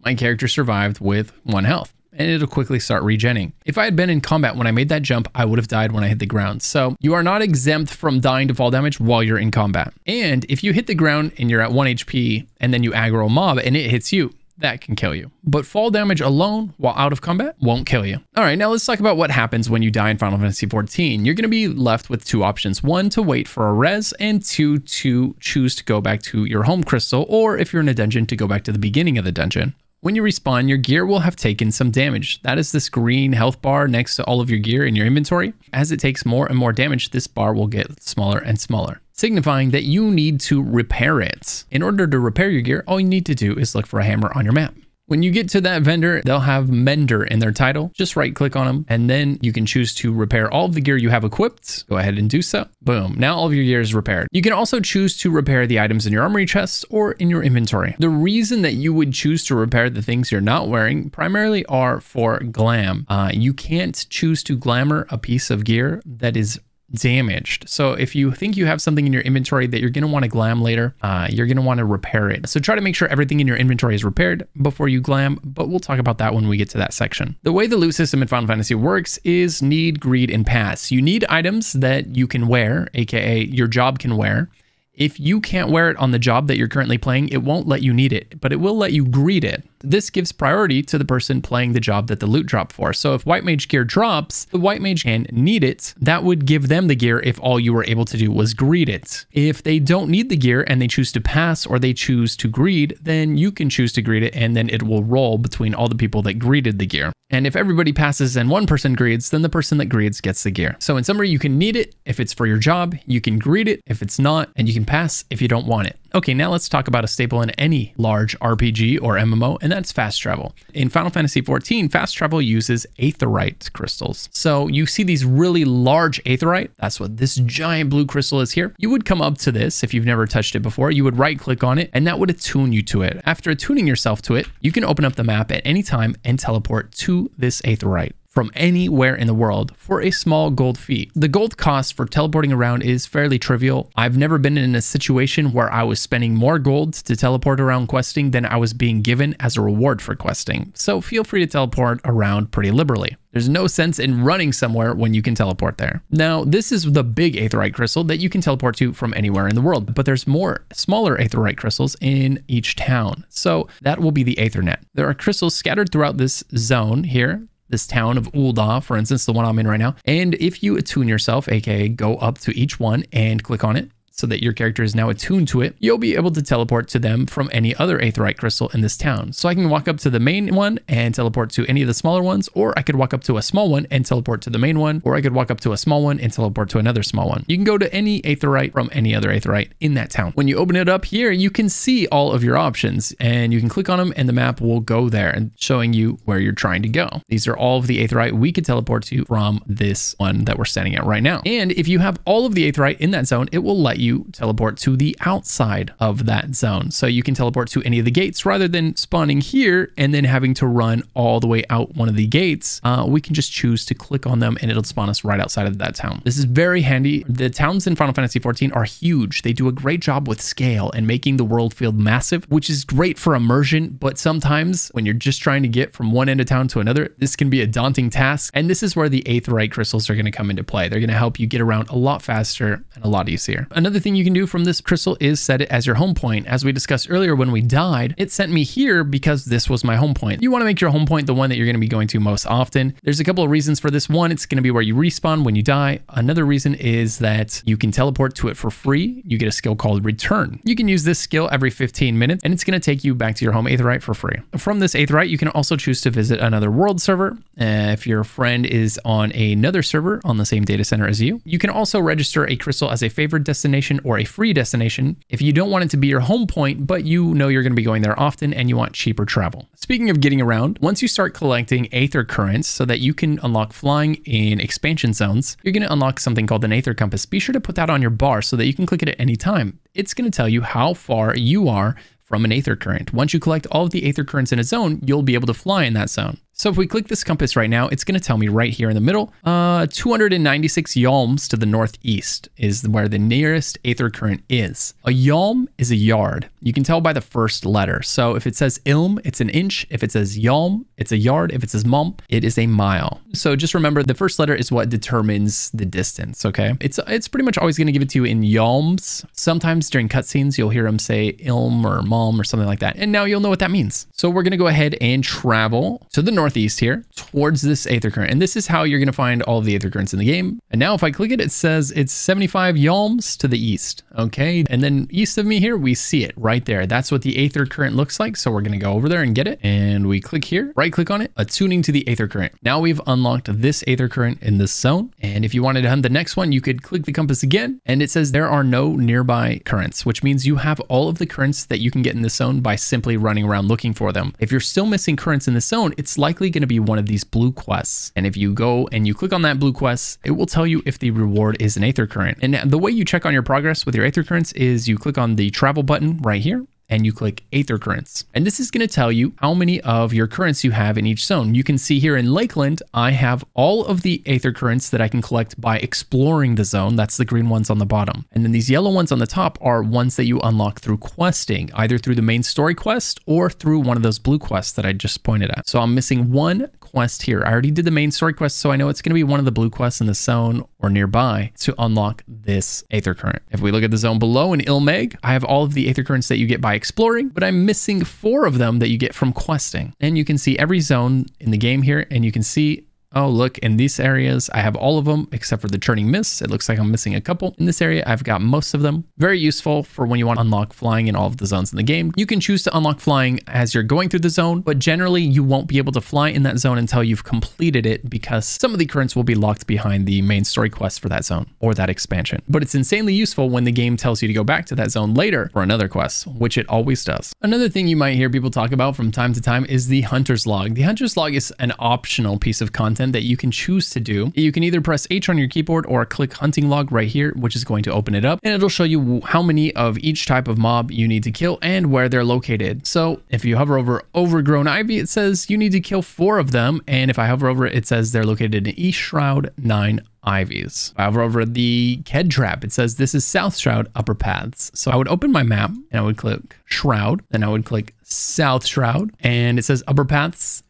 my character survived with one health and it'll quickly start regenning. If I had been in combat when I made that jump, I would have died when I hit the ground. So you are not exempt from dying to fall damage while you're in combat. And if you hit the ground and you're at 1 HP and then you aggro a mob and it hits you, that can kill you. But fall damage alone while out of combat won't kill you. All right, now let's talk about what happens when you die in Final Fantasy XIV. You're going to be left with two options. One, to wait for a res, and two, to choose to go back to your home crystal, or if you're in a dungeon, to go back to the beginning of the dungeon. When you respawn, your gear will have taken some damage. That is this green health bar next to all of your gear in your inventory. As it takes more and more damage, this bar will get smaller and smaller, signifying that you need to repair it. In order to repair your gear, all you need to do is look for a hammer on your map. When you get to that vendor, they'll have Mender in their title. Just right click on them and then you can choose to repair all of the gear you have equipped. Go ahead and do so. Boom. Now all of your gear is repaired. You can also choose to repair the items in your armory chests or in your inventory. The reason that you would choose to repair the things you're not wearing primarily are for glam. Uh, you can't choose to glamour a piece of gear that is damaged. So if you think you have something in your inventory that you're going to want to glam later, uh, you're going to want to repair it. So try to make sure everything in your inventory is repaired before you glam, but we'll talk about that when we get to that section. The way the loot system in Final Fantasy works is need, greed, and pass. You need items that you can wear, aka your job can wear. If you can't wear it on the job that you're currently playing, it won't let you need it, but it will let you greed it. This gives priority to the person playing the job that the loot dropped for. So if White Mage gear drops, the White Mage can need it. That would give them the gear if all you were able to do was greed it. If they don't need the gear and they choose to pass or they choose to greed, then you can choose to greed it and then it will roll between all the people that greeted the gear. And if everybody passes and one person greeds, then the person that greeds gets the gear. So in summary, you can need it if it's for your job, you can greed it if it's not, and you can pass if you don't want it. Okay, now let's talk about a staple in any large RPG or MMO, and that's fast travel. In Final Fantasy XIV, fast travel uses aetheryte crystals. So you see these really large aetheryte, that's what this giant blue crystal is here. You would come up to this if you've never touched it before, you would right click on it, and that would attune you to it. After attuning yourself to it, you can open up the map at any time and teleport to this aetheryte from anywhere in the world for a small gold fee. The gold cost for teleporting around is fairly trivial. I've never been in a situation where I was spending more gold to teleport around questing than I was being given as a reward for questing, so feel free to teleport around pretty liberally. There's no sense in running somewhere when you can teleport there. Now, this is the big aetheryte crystal that you can teleport to from anywhere in the world, but there's more smaller aetheryte crystals in each town. So that will be the Aethernet. There are crystals scattered throughout this zone here this town of Ul'dah, for instance, the one I'm in right now. And if you attune yourself, aka go up to each one and click on it, so that your character is now attuned to it, you'll be able to teleport to them from any other Aetheryte crystal in this town. So I can walk up to the main one and teleport to any of the smaller ones, or I could walk up to a small one and teleport to the main one, or I could walk up to a small one and teleport to another small one. You can go to any Aetheryte from any other Aetheryte in that town. When you open it up here, you can see all of your options and you can click on them and the map will go there and showing you where you're trying to go. These are all of the Aetheryte we could teleport to from this one that we're standing at right now. And if you have all of the Aetheryte in that zone, it will let you teleport to the outside of that zone. So you can teleport to any of the gates rather than spawning here and then having to run all the way out one of the gates. Uh, we can just choose to click on them and it'll spawn us right outside of that town. This is very handy. The towns in Final Fantasy XIV are huge. They do a great job with scale and making the world feel massive, which is great for immersion. But sometimes when you're just trying to get from one end of town to another, this can be a daunting task. And this is where the aetheryte crystals are going to come into play. They're going to help you get around a lot faster and a lot easier. Another thing you can do from this crystal is set it as your home point. As we discussed earlier when we died, it sent me here because this was my home point. You want to make your home point the one that you're going to be going to most often. There's a couple of reasons for this. One, it's going to be where you respawn when you die. Another reason is that you can teleport to it for free. You get a skill called return. You can use this skill every 15 minutes and it's going to take you back to your home aetheryte for free. From this aetheryte, you can also choose to visit another world server. Uh, if your friend is on another server on the same data center as you, you can also register a crystal as a favored destination or a free destination if you don't want it to be your home point, but you know you're going to be going there often and you want cheaper travel. Speaking of getting around, once you start collecting aether currents so that you can unlock flying in expansion zones, you're going to unlock something called an aether compass. Be sure to put that on your bar so that you can click it at any time. It's going to tell you how far you are from an aether current. Once you collect all of the aether currents in a zone, you'll be able to fly in that zone. So if we click this compass right now, it's going to tell me right here in the middle, uh, 296 yalms to the northeast is where the nearest aether current is. A yalm is a yard. You can tell by the first letter. So if it says ilm, it's an inch. If it says yalm, it's a yard. If it says malm, it is a mile. So just remember the first letter is what determines the distance, okay? It's it's pretty much always going to give it to you in yalms. Sometimes during cutscenes, you'll hear them say ilm or malm or something like that. And now you'll know what that means. So we're going to go ahead and travel to the northeast here towards this aether current. And this is how you're going to find all the aether currents in the game. And now if I click it, it says it's 75 yalms to the east, okay? And then east of me here, we see it right there. That's what the aether current looks like. So we're going to go over there and get it. And we click here, right click on it, attuning to the aether current. Now we've unlocked this aether current in this zone. And if you wanted to hunt the next one, you could click the compass again. And it says there are no nearby currents, which means you have all of the currents that you can get in this zone by simply running around looking for them. If you're still missing currents in this zone, it's likely going to be one of these blue quests. And if you go and you click on that blue quest, it will tell you if the reward is an aether current. And the way you check on your progress with your aether currents is you click on the travel button right here and you click Aether Currents. And this is going to tell you how many of your currents you have in each zone. You can see here in Lakeland, I have all of the Aether Currents that I can collect by exploring the zone. That's the green ones on the bottom. And then these yellow ones on the top are ones that you unlock through questing, either through the main story quest or through one of those blue quests that I just pointed at. So I'm missing one quest here. I already did the main story quest, so I know it's going to be one of the blue quests in the zone or nearby to unlock this Aether Current. If we look at the zone below in Il Mheg, I have all of the Aether Currents that you get by exploring, but I'm missing four of them that you get from questing. And you can see every zone in the game here, and you can see Oh, look, in these areas, I have all of them except for the churning mists. It looks like I'm missing a couple. In this area, I've got most of them. Very useful for when you want to unlock flying in all of the zones in the game. You can choose to unlock flying as you're going through the zone, but generally you won't be able to fly in that zone until you've completed it because some of the currents will be locked behind the main story quest for that zone or that expansion. But it's insanely useful when the game tells you to go back to that zone later for another quest, which it always does. Another thing you might hear people talk about from time to time is the hunter's log. The hunter's log is an optional piece of content that you can choose to do. You can either press H on your keyboard or click hunting log right here, which is going to open it up and it'll show you how many of each type of mob you need to kill and where they're located. So if you hover over overgrown ivy, it says you need to kill four of them. And if I hover over it, it says they're located in East Shroud 9 ivies. I hover over the Kedtrap. It says this is South Shroud Upper Paths. So I would open my map and I would click Shroud. Then I would click South Shroud and it says Upper Paths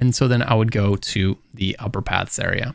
and so then I would go to the upper paths area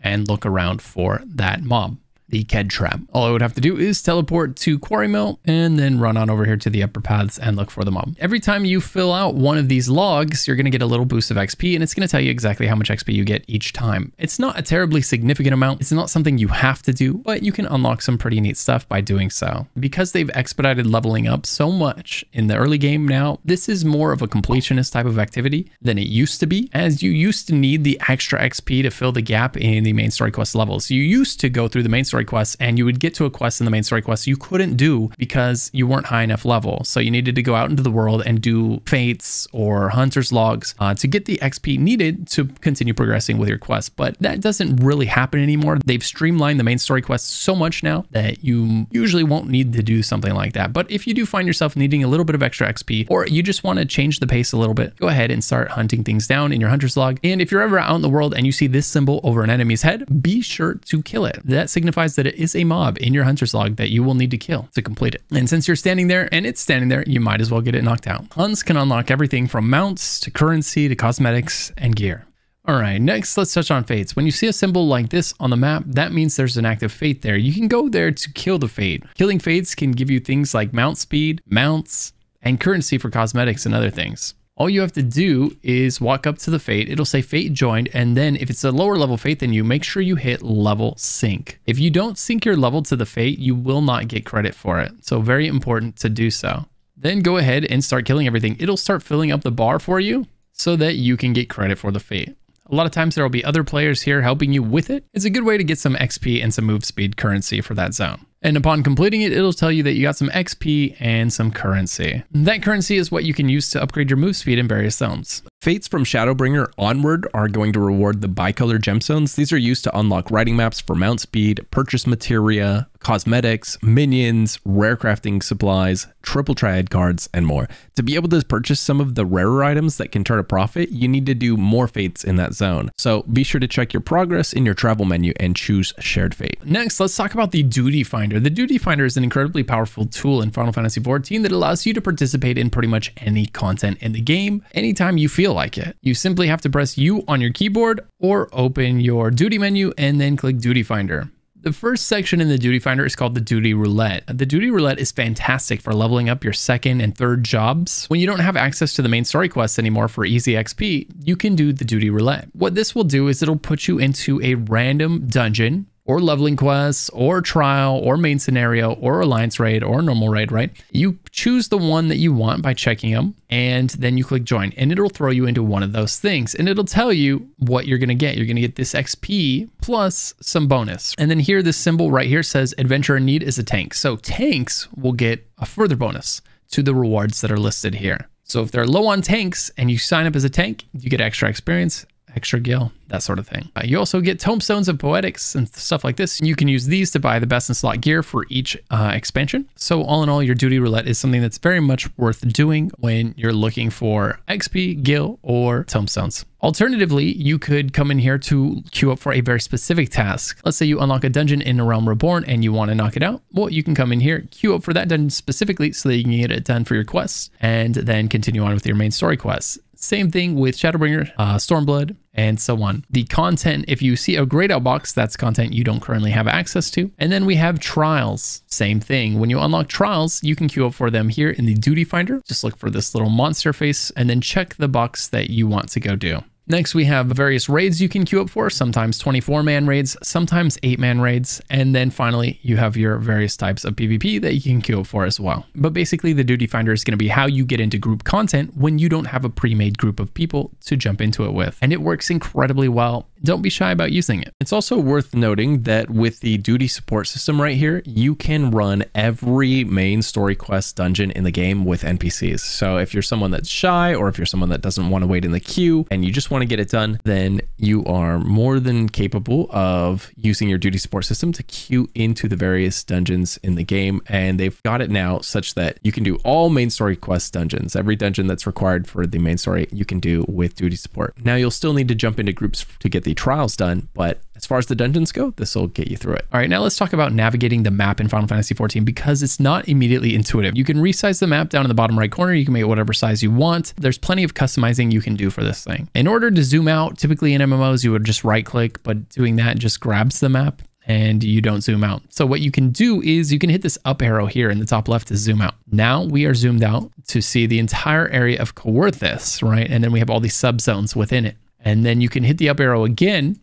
and look around for that mob the Kedtrap. All I would have to do is teleport to Quarry Mill and then run on over here to the upper paths and look for the mob. Every time you fill out one of these logs, you're going to get a little boost of XP and it's going to tell you exactly how much XP you get each time. It's not a terribly significant amount. It's not something you have to do, but you can unlock some pretty neat stuff by doing so. Because they've expedited leveling up so much in the early game now, this is more of a completionist type of activity than it used to be, as you used to need the extra XP to fill the gap in the main story quest levels. You used to go through the main story story quests and you would get to a quest in the main story quest you couldn't do because you weren't high enough level. So you needed to go out into the world and do fates or hunter's logs uh, to get the XP needed to continue progressing with your quest. But that doesn't really happen anymore. They've streamlined the main story quests so much now that you usually won't need to do something like that. But if you do find yourself needing a little bit of extra XP or you just want to change the pace a little bit, go ahead and start hunting things down in your hunter's log. And if you're ever out in the world and you see this symbol over an enemy's head, be sure to kill it. That signifies that it is a mob in your hunter's log that you will need to kill to complete it. And since you're standing there and it's standing there, you might as well get it knocked out. Hunts can unlock everything from mounts to currency to cosmetics and gear. All right, next let's touch on fates. When you see a symbol like this on the map, that means there's an active fate there. You can go there to kill the fate. Killing fates can give you things like mount speed, mounts, and currency for cosmetics and other things. All you have to do is walk up to the fate. It'll say fate joined. And then if it's a lower level fate than you, make sure you hit level sync. If you don't sync your level to the fate, you will not get credit for it. So very important to do so. Then go ahead and start killing everything. It'll start filling up the bar for you so that you can get credit for the fate. A lot of times there will be other players here helping you with it. It's a good way to get some XP and some move speed currency for that zone. And upon completing it, it'll tell you that you got some XP and some currency. That currency is what you can use to upgrade your move speed in various zones. Fates from Shadowbringer onward are going to reward the bicolor gemstones. These are used to unlock riding maps for mount speed, purchase materia, cosmetics, minions, rare crafting supplies, triple triad cards, and more. To be able to purchase some of the rarer items that can turn a profit, you need to do more fates in that zone. So be sure to check your progress in your travel menu and choose shared fate. Next, let's talk about the Duty Finder. The Duty Finder is an incredibly powerful tool in Final Fantasy XIV that allows you to participate in pretty much any content in the game anytime you feel like it. You simply have to press U on your keyboard or open your duty menu and then click Duty Finder. The first section in the Duty Finder is called the Duty Roulette. The Duty Roulette is fantastic for leveling up your second and third jobs. When you don't have access to the main story quests anymore for easy XP, you can do the Duty Roulette. What this will do is it'll put you into a random dungeon or leveling quests or trial or main scenario or alliance raid or normal raid, right? You choose the one that you want by checking them and then you click join and it'll throw you into one of those things and it'll tell you what you're going to get. You're going to get this XP plus some bonus. And then here, this symbol right here says adventure in need is a tank. So tanks will get a further bonus to the rewards that are listed here. So if they're low on tanks and you sign up as a tank, you get extra experience extra gil, that sort of thing. Uh, you also get tomestones of poetics and stuff like this. You can use these to buy the best in slot gear for each uh, expansion. So all in all, your duty roulette is something that's very much worth doing when you're looking for XP, gil, or tomestones. Alternatively, you could come in here to queue up for a very specific task. Let's say you unlock a dungeon in A Realm Reborn and you want to knock it out. Well, you can come in here, queue up for that dungeon specifically so that you can get it done for your quests and then continue on with your main story quests. Same thing with Shadowbringer, uh, Stormblood, and so on. The content, if you see a grayed out box, that's content you don't currently have access to. And then we have trials. Same thing. When you unlock trials, you can queue up for them here in the duty finder. Just look for this little monster face and then check the box that you want to go do. Next, we have various raids you can queue up for, sometimes 24 man raids, sometimes 8 man raids. And then finally, you have your various types of PvP that you can queue up for as well. But basically, the Duty Finder is going to be how you get into group content when you don't have a pre made group of people to jump into it with. And it works incredibly well don't be shy about using it. It's also worth noting that with the duty support system right here, you can run every main story quest dungeon in the game with NPCs. So if you're someone that's shy or if you're someone that doesn't want to wait in the queue and you just want to get it done, then you are more than capable of using your duty support system to queue into the various dungeons in the game. And they've got it now such that you can do all main story quest dungeons. Every dungeon that's required for the main story, you can do with duty support. Now you'll still need to jump into groups to get the trials done, but as far as the dungeons go, this will get you through it. All right, now let's talk about navigating the map in Final Fantasy XIV because it's not immediately intuitive. You can resize the map down in the bottom right corner. You can make it whatever size you want. There's plenty of customizing you can do for this thing. In order to zoom out, typically in MMOs, you would just right click, but doing that just grabs the map and you don't zoom out. So what you can do is you can hit this up arrow here in the top left to zoom out. Now we are zoomed out to see the entire area of Coerthas, right? And then we have all these subzones within it. And then you can hit the up arrow again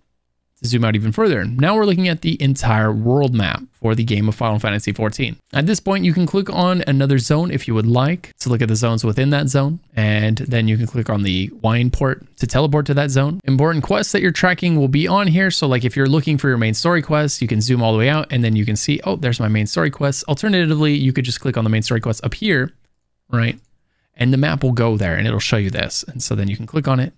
to zoom out even further. Now we're looking at the entire world map for the game of Final Fantasy XIV. At this point, you can click on another zone if you would like to look at the zones within that zone, and then you can click on the wine port to teleport to that zone. Important quests that you're tracking will be on here. So like if you're looking for your main story quest, you can zoom all the way out and then you can see, oh, there's my main story quest. Alternatively, you could just click on the main story quest up here, right? And the map will go there and it'll show you this. And so then you can click on it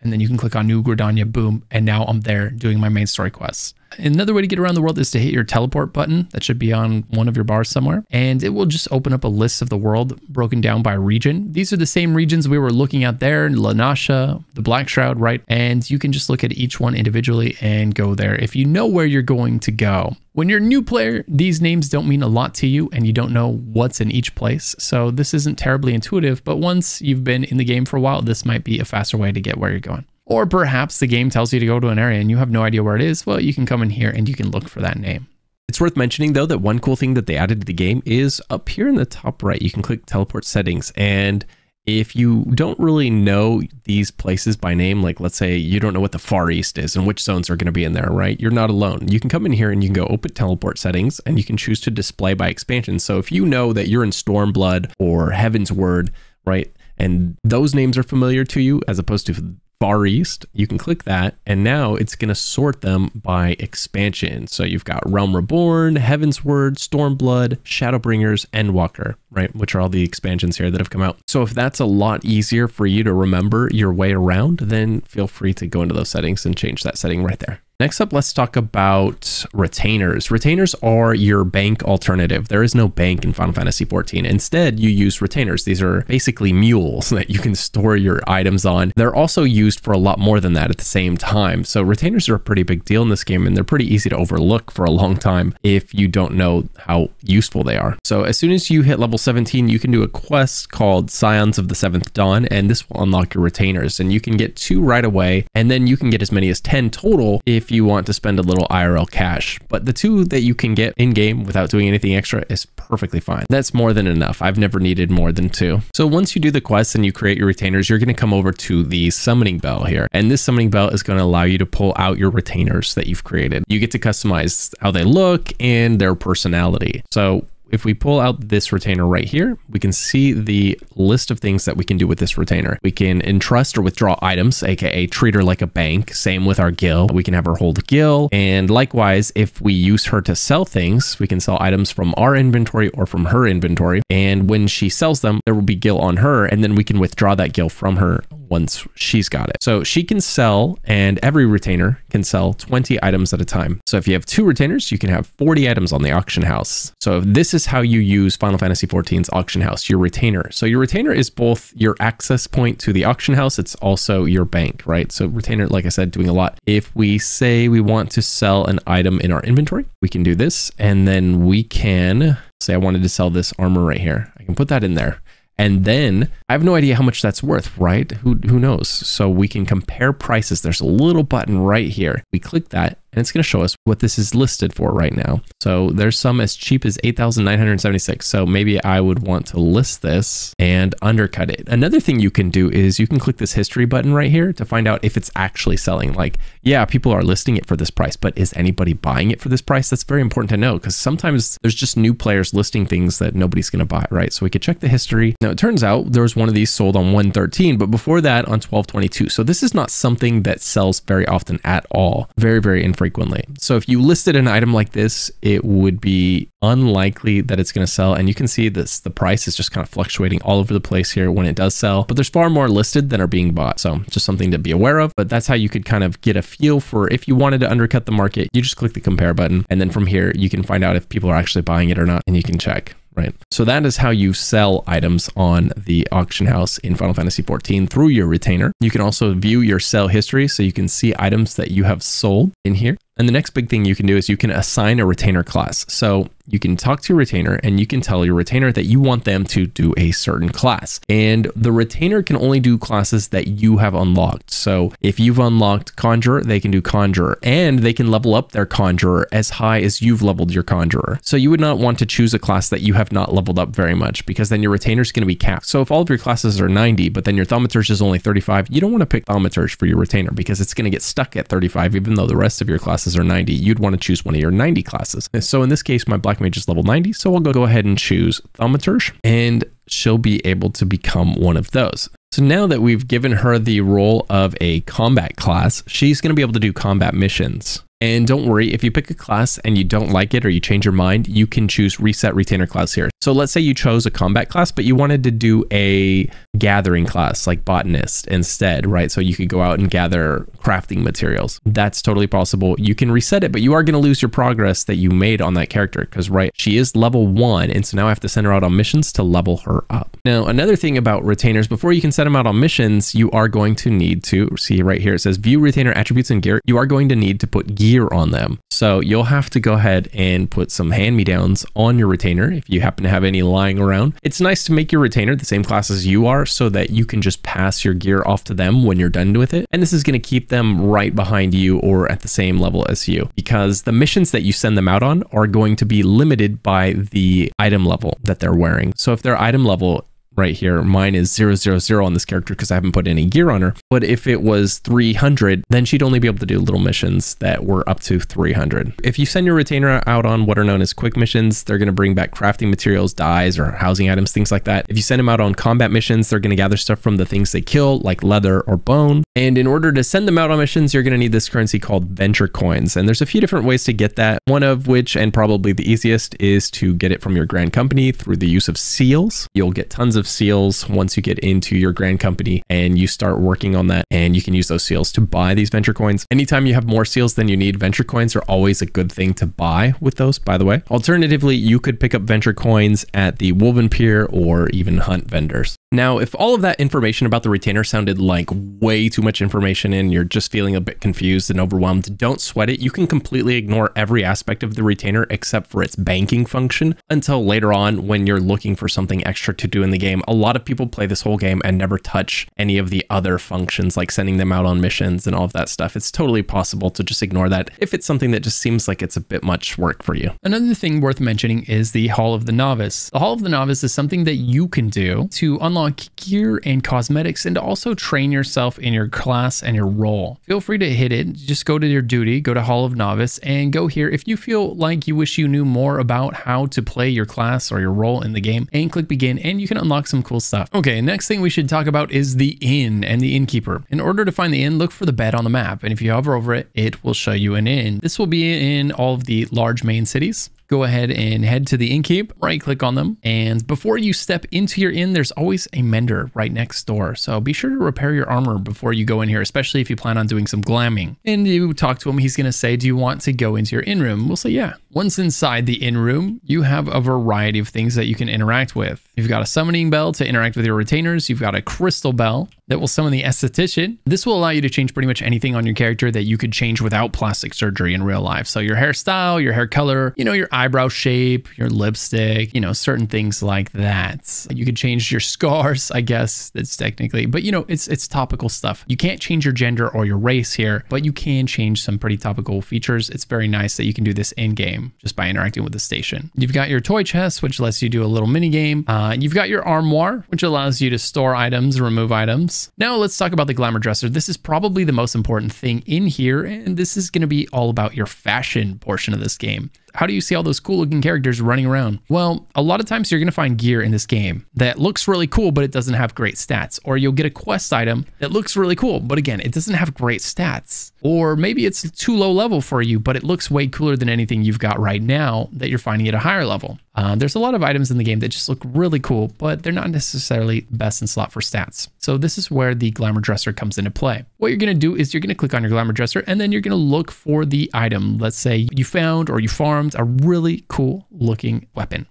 and then you can click on New Gridania, boom, and now I'm there doing my main story quests. Another way to get around the world is to hit your teleport button that should be on one of your bars somewhere, and it will just open up a list of the world broken down by region. These are the same regions we were looking at there, La Noscea, the Black Shroud, right? And you can just look at each one individually and go there if you know where you're going to go. When you're a new player, these names don't mean a lot to you and you don't know what's in each place. So this isn't terribly intuitive, but once you've been in the game for a while, this might be a faster way to get where you're going. Or perhaps the game tells you to go to an area and you have no idea where it is. Well, you can come in here and you can look for that name. It's worth mentioning though that one cool thing that they added to the game is up here in the top right, you can click teleport settings. And if you don't really know these places by name, like let's say you don't know what the Far East is and which zones are going to be in there, right? You're not alone. You can come in here and you can go open teleport settings and you can choose to display by expansion. So if you know that you're in Stormblood or Heavensward, right? And those names are familiar to you as opposed to Far East, you can click that, and now it's going to sort them by expansion. So you've got Realm Reborn, Heavensward, Stormblood, Shadowbringers, Endwalker, right? Which are all the expansions here that have come out. So if that's a lot easier for you to remember your way around, then feel free to go into those settings and change that setting right there. Next up, let's talk about retainers. Retainers are your bank alternative. There is no bank in Final Fantasy XIV. Instead, you use retainers. These are basically mules that you can store your items on. They're also used for a lot more than that at the same time. So retainers are a pretty big deal in this game, and they're pretty easy to overlook for a long time if you don't know how useful they are. So as soon as you hit level 17, you can do a quest called Scions of the Seventh Dawn, and this will unlock your retainers. And you can get two right away, and then you can get as many as 10 total if if you want to spend a little IRL cash. But the two that you can get in game without doing anything extra is perfectly fine. That's more than enough. I've never needed more than two. So once you do the quest and you create your retainers, you're going to come over to the summoning bell here. And this summoning bell is going to allow you to pull out your retainers that you've created. You get to customize how they look and their personality. So if we pull out this retainer right here, we can see the list of things that we can do with this retainer. We can entrust or withdraw items, aka treat her like a bank. Same with our Gil. We can have her hold Gil. And likewise, if we use her to sell things, we can sell items from our inventory or from her inventory. And when she sells them, there will be Gil on her, and then we can withdraw that Gil from her once she's got it. So she can sell, and every retainer can sell 20 items at a time. So if you have two retainers, you can have 40 items on the auction house. So if this is how you use Final Fantasy XIV's auction house, your retainer. So your retainer is both your access point to the auction house, it's also your bank, right? So retainer, like I said, doing a lot. If we say we want to sell an item in our inventory, we can do this, and then we can say I wanted to sell this armor right here. I can put that in there. And then I have no idea how much that's worth, right? Who, who knows? So we can compare prices. There's a little button right here. We click that and it's going to show us what this is listed for right now. So there's some as cheap as 8,976. So maybe I would want to list this and undercut it. Another thing you can do is you can click this history button right here to find out if it's actually selling. Like, yeah, people are listing it for this price, but is anybody buying it for this price? That's very important to know because sometimes there's just new players listing things that nobody's going to buy, right? So we could check the history. Now it turns out there was one of these sold on 113, but before that on 1222. So this is not something that sells very often at all. Very, very infrequent frequently. So if you listed an item like this, it would be unlikely that it's going to sell. And you can see this, the price is just kind of fluctuating all over the place here when it does sell, but there's far more listed than are being bought. So just something to be aware of, but that's how you could kind of get a feel for if you wanted to undercut the market, you just click the compare button. And then from here, you can find out if people are actually buying it or not, and you can check right? So that is how you sell items on the auction house in Final Fantasy XIV through your retainer. You can also view your sell history so you can see items that you have sold in here. And the next big thing you can do is you can assign a retainer class. So you can talk to your retainer and you can tell your retainer that you want them to do a certain class. And the retainer can only do classes that you have unlocked. So if you've unlocked Conjurer, they can do Conjurer and they can level up their Conjurer as high as you've leveled your Conjurer. So you would not want to choose a class that you have not leveled up very much because then your retainer is going to be capped. So if all of your classes are 90, but then your Thaumaturge is only 35, you don't want to pick Thaumaturge for your retainer because it's going to get stuck at 35 even though the rest of your classes are 90. You'd want to choose one of your 90 classes. So in this case, my Black Mage is level 90, so we'll go ahead and choose Thaumaturge and she'll be able to become one of those. So now that we've given her the role of a combat class, she's going to be able to do combat missions. And don't worry, if you pick a class and you don't like it or you change your mind, you can choose reset retainer class here. So let's say you chose a combat class, but you wanted to do a gathering class like botanist instead, right? So you could go out and gather crafting materials. That's totally possible. You can reset it, but you are going to lose your progress that you made on that character because, right, she is level one. And so now I have to send her out on missions to level her up. Now, another thing about retainers, before you can set them out on missions, you are going to need to see right here, it says view retainer attributes and gear. You are going to need to put gear gear on them. So you'll have to go ahead and put some hand-me-downs on your retainer if you happen to have any lying around. It's nice to make your retainer the same class as you are so that you can just pass your gear off to them when you're done with it. And this is going to keep them right behind you or at the same level as you because the missions that you send them out on are going to be limited by the item level that they're wearing. So if their item level right here. Mine is 000 on this character because I haven't put any gear on her. But if it was 300, then she'd only be able to do little missions that were up to 300. If you send your retainer out on what are known as quick missions, they're going to bring back crafting materials, dyes, or housing items, things like that. If you send them out on combat missions, they're going to gather stuff from the things they kill, like leather or bone. And in order to send them out on missions, you're going to need this currency called venture coins. And there's a few different ways to get that. One of which, and probably the easiest, is to get it from your grand company through the use of seals. You'll get tons of seals once you get into your grand company and you start working on that and you can use those seals to buy these venture coins. Anytime you have more seals than you need, venture coins are always a good thing to buy with those, by the way. Alternatively, you could pick up venture coins at the Wolves' Den Pier or even hunt vendors. Now, if all of that information about the retainer sounded like way too much information and you're just feeling a bit confused and overwhelmed, don't sweat it. You can completely ignore every aspect of the retainer except for its banking function until later on when you're looking for something extra to do in the game. A lot of people play this whole game and never touch any of the other functions like sending them out on missions and all of that stuff. It's totally possible to just ignore that if it's something that just seems like it's a bit much work for you. Another thing worth mentioning is the Hall of the Novice. The Hall of the Novice is something that you can do to unlock gear and cosmetics and also train yourself in your class and your role. Feel free to hit it. Just go to your duty, go to Hall of Novice and go here if you feel like you wish you knew more about how to play your class or your role in the game and click begin and you can unlock some cool stuff. Okay, next thing we should talk about is the inn and the innkeeper. In order to find the inn, look for the bed on the map and if you hover over it, it will show you an inn. This will be in all of the large main cities go ahead and head to the innkeep, right click on them. And before you step into your inn, there's always a mender right next door. So be sure to repair your armor before you go in here, especially if you plan on doing some glamming. And you talk to him, he's going to say, do you want to go into your inn room? We'll say, yeah. Once inside the inn room, you have a variety of things that you can interact with. You've got a summoning bell to interact with your retainers. You've got a crystal bell that will summon the esthetician. This will allow you to change pretty much anything on your character that you could change without plastic surgery in real life. So your hairstyle, your hair color, you know, your eyebrow shape, your lipstick, you know, certain things like that. You could change your scars, I guess that's technically, but you know, it's it's topical stuff. You can't change your gender or your race here, but you can change some pretty topical features. It's very nice that you can do this in game just by interacting with the station. You've got your toy chest, which lets you do a little mini game. Uh, you've got your armoire, which allows you to store items, remove items. Now let's talk about the glamour dresser. This is probably the most important thing in here, and this is going to be all about your fashion portion of this game how do you see all those cool looking characters running around? Well, a lot of times you're going to find gear in this game that looks really cool, but it doesn't have great stats. Or you'll get a quest item that looks really cool, but again, it doesn't have great stats. Or maybe it's too low level for you, but it looks way cooler than anything you've got right now that you're finding at a higher level. Uh, there's a lot of items in the game that just look really cool, but they're not necessarily best in slot for stats. So this is where the Glamour Dresser comes into play. What you're going to do is you're going to click on your Glamour Dresser and then you're going to look for the item. Let's say you found or you farmed a really cool looking weapon,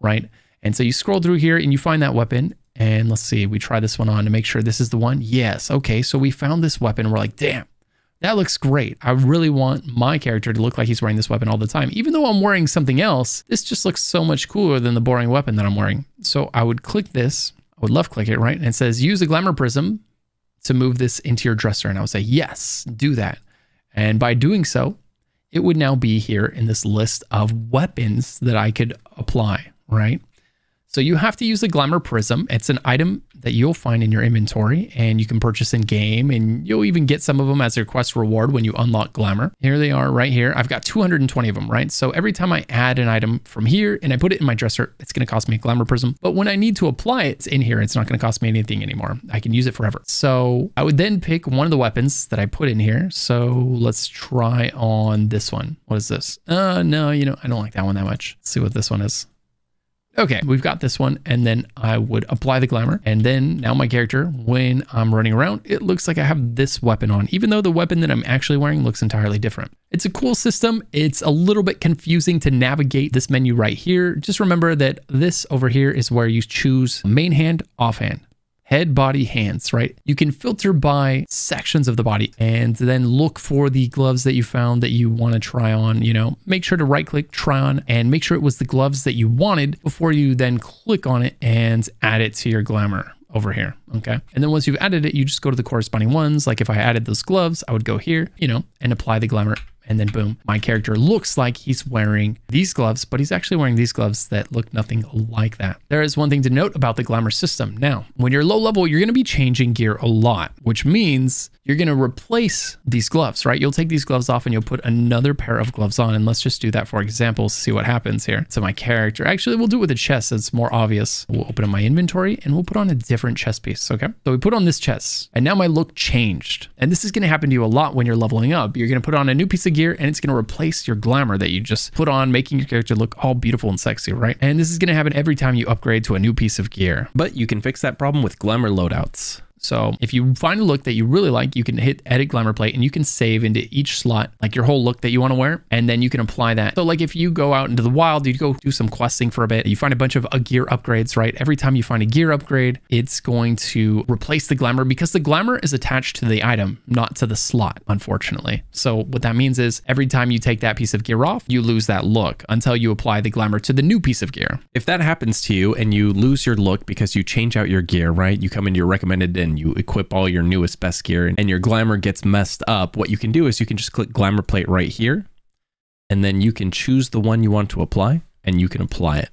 right? And so you scroll through here and you find that weapon and let's see, we try this one on to make sure this is the one. Yes. Okay. So we found this weapon. We're like, damn, That looks great. I really want my character to look like he's wearing this weapon all the time. Even though I'm wearing something else, this just looks so much cooler than the boring weapon that I'm wearing. So I would click this. I would left click it, right? And it says use a glamour prism to move this into your dresser. And I would say, yes, do that. And by doing so, it would now be here in this list of weapons that I could apply, right? So you have to use the Glamour Prism. It's an item that you'll find in your inventory and you can purchase in game and you'll even get some of them as a quest reward when you unlock Glamour. Here they are right here. I've got 220 of them, right? So every time I add an item from here and I put it in my dresser, it's going to cost me a Glamour Prism. But when I need to apply it in here, it's not going to cost me anything anymore. I can use it forever. So I would then pick one of the weapons that I put in here. So let's try on this one. What is this? Uh, no, you know, I don't like that one that much. Let's see what this one is. Okay, we've got this one, and then I would apply the glamour, and then now my character, when I'm running around, it looks like I have this weapon on, even though the weapon that I'm actually wearing looks entirely different. It's a cool system. It's a little bit confusing to navigate this menu right here. Just remember that this over here is where you choose main hand, offhand head, body, hands, right? You can filter by sections of the body and then look for the gloves that you found that you want to try on. You know, make sure to right click, try on, and make sure it was the gloves that you wanted before you then click on it and add it to your glamour over here. Okay. And then once you've added it, you just go to the corresponding ones. Like if I added those gloves, I would go here, you know, and apply the glamour and then boom, my character looks like he's wearing these gloves, but he's actually wearing these gloves that look nothing like that. There is one thing to note about the glamour system. Now, when you're low level, you're going to be changing gear a lot, which means you're going to replace these gloves, right? You'll take these gloves off and you'll put another pair of gloves on. And let's just do that for examples, see what happens here. So my character, actually, we'll do it with a chest. It's more obvious. We'll open up my inventory and we'll put on a different chest piece. Okay. So we put on this chest and now my look changed. And this is going to happen to you a lot when you're leveling up. You're going to put on a new piece of gear and it's going to replace your glamour that you just put on, making your character look all beautiful and sexy, right? And this is going to happen every time you upgrade to a new piece of gear. But you can fix that problem with glamour loadouts. So if you find a look that you really like, you can hit edit glamour plate and you can save into each slot, like your whole look that you want to wear. And then you can apply that. So like if you go out into the wild, you go do some questing for a bit, you find a bunch of uh, gear upgrades, right? Every time you find a gear upgrade, it's going to replace the glamour because the glamour is attached to the item, not to the slot, unfortunately. So what that means is every time you take that piece of gear off, you lose that look until you apply the glamour to the new piece of gear. If that happens to you and you lose your look because you change out your gear, right? You come into your recommended and you equip all your newest best gear and your glamour gets messed up, what you can do is you can just click glamour plate right here and then you can choose the one you want to apply and you can apply it.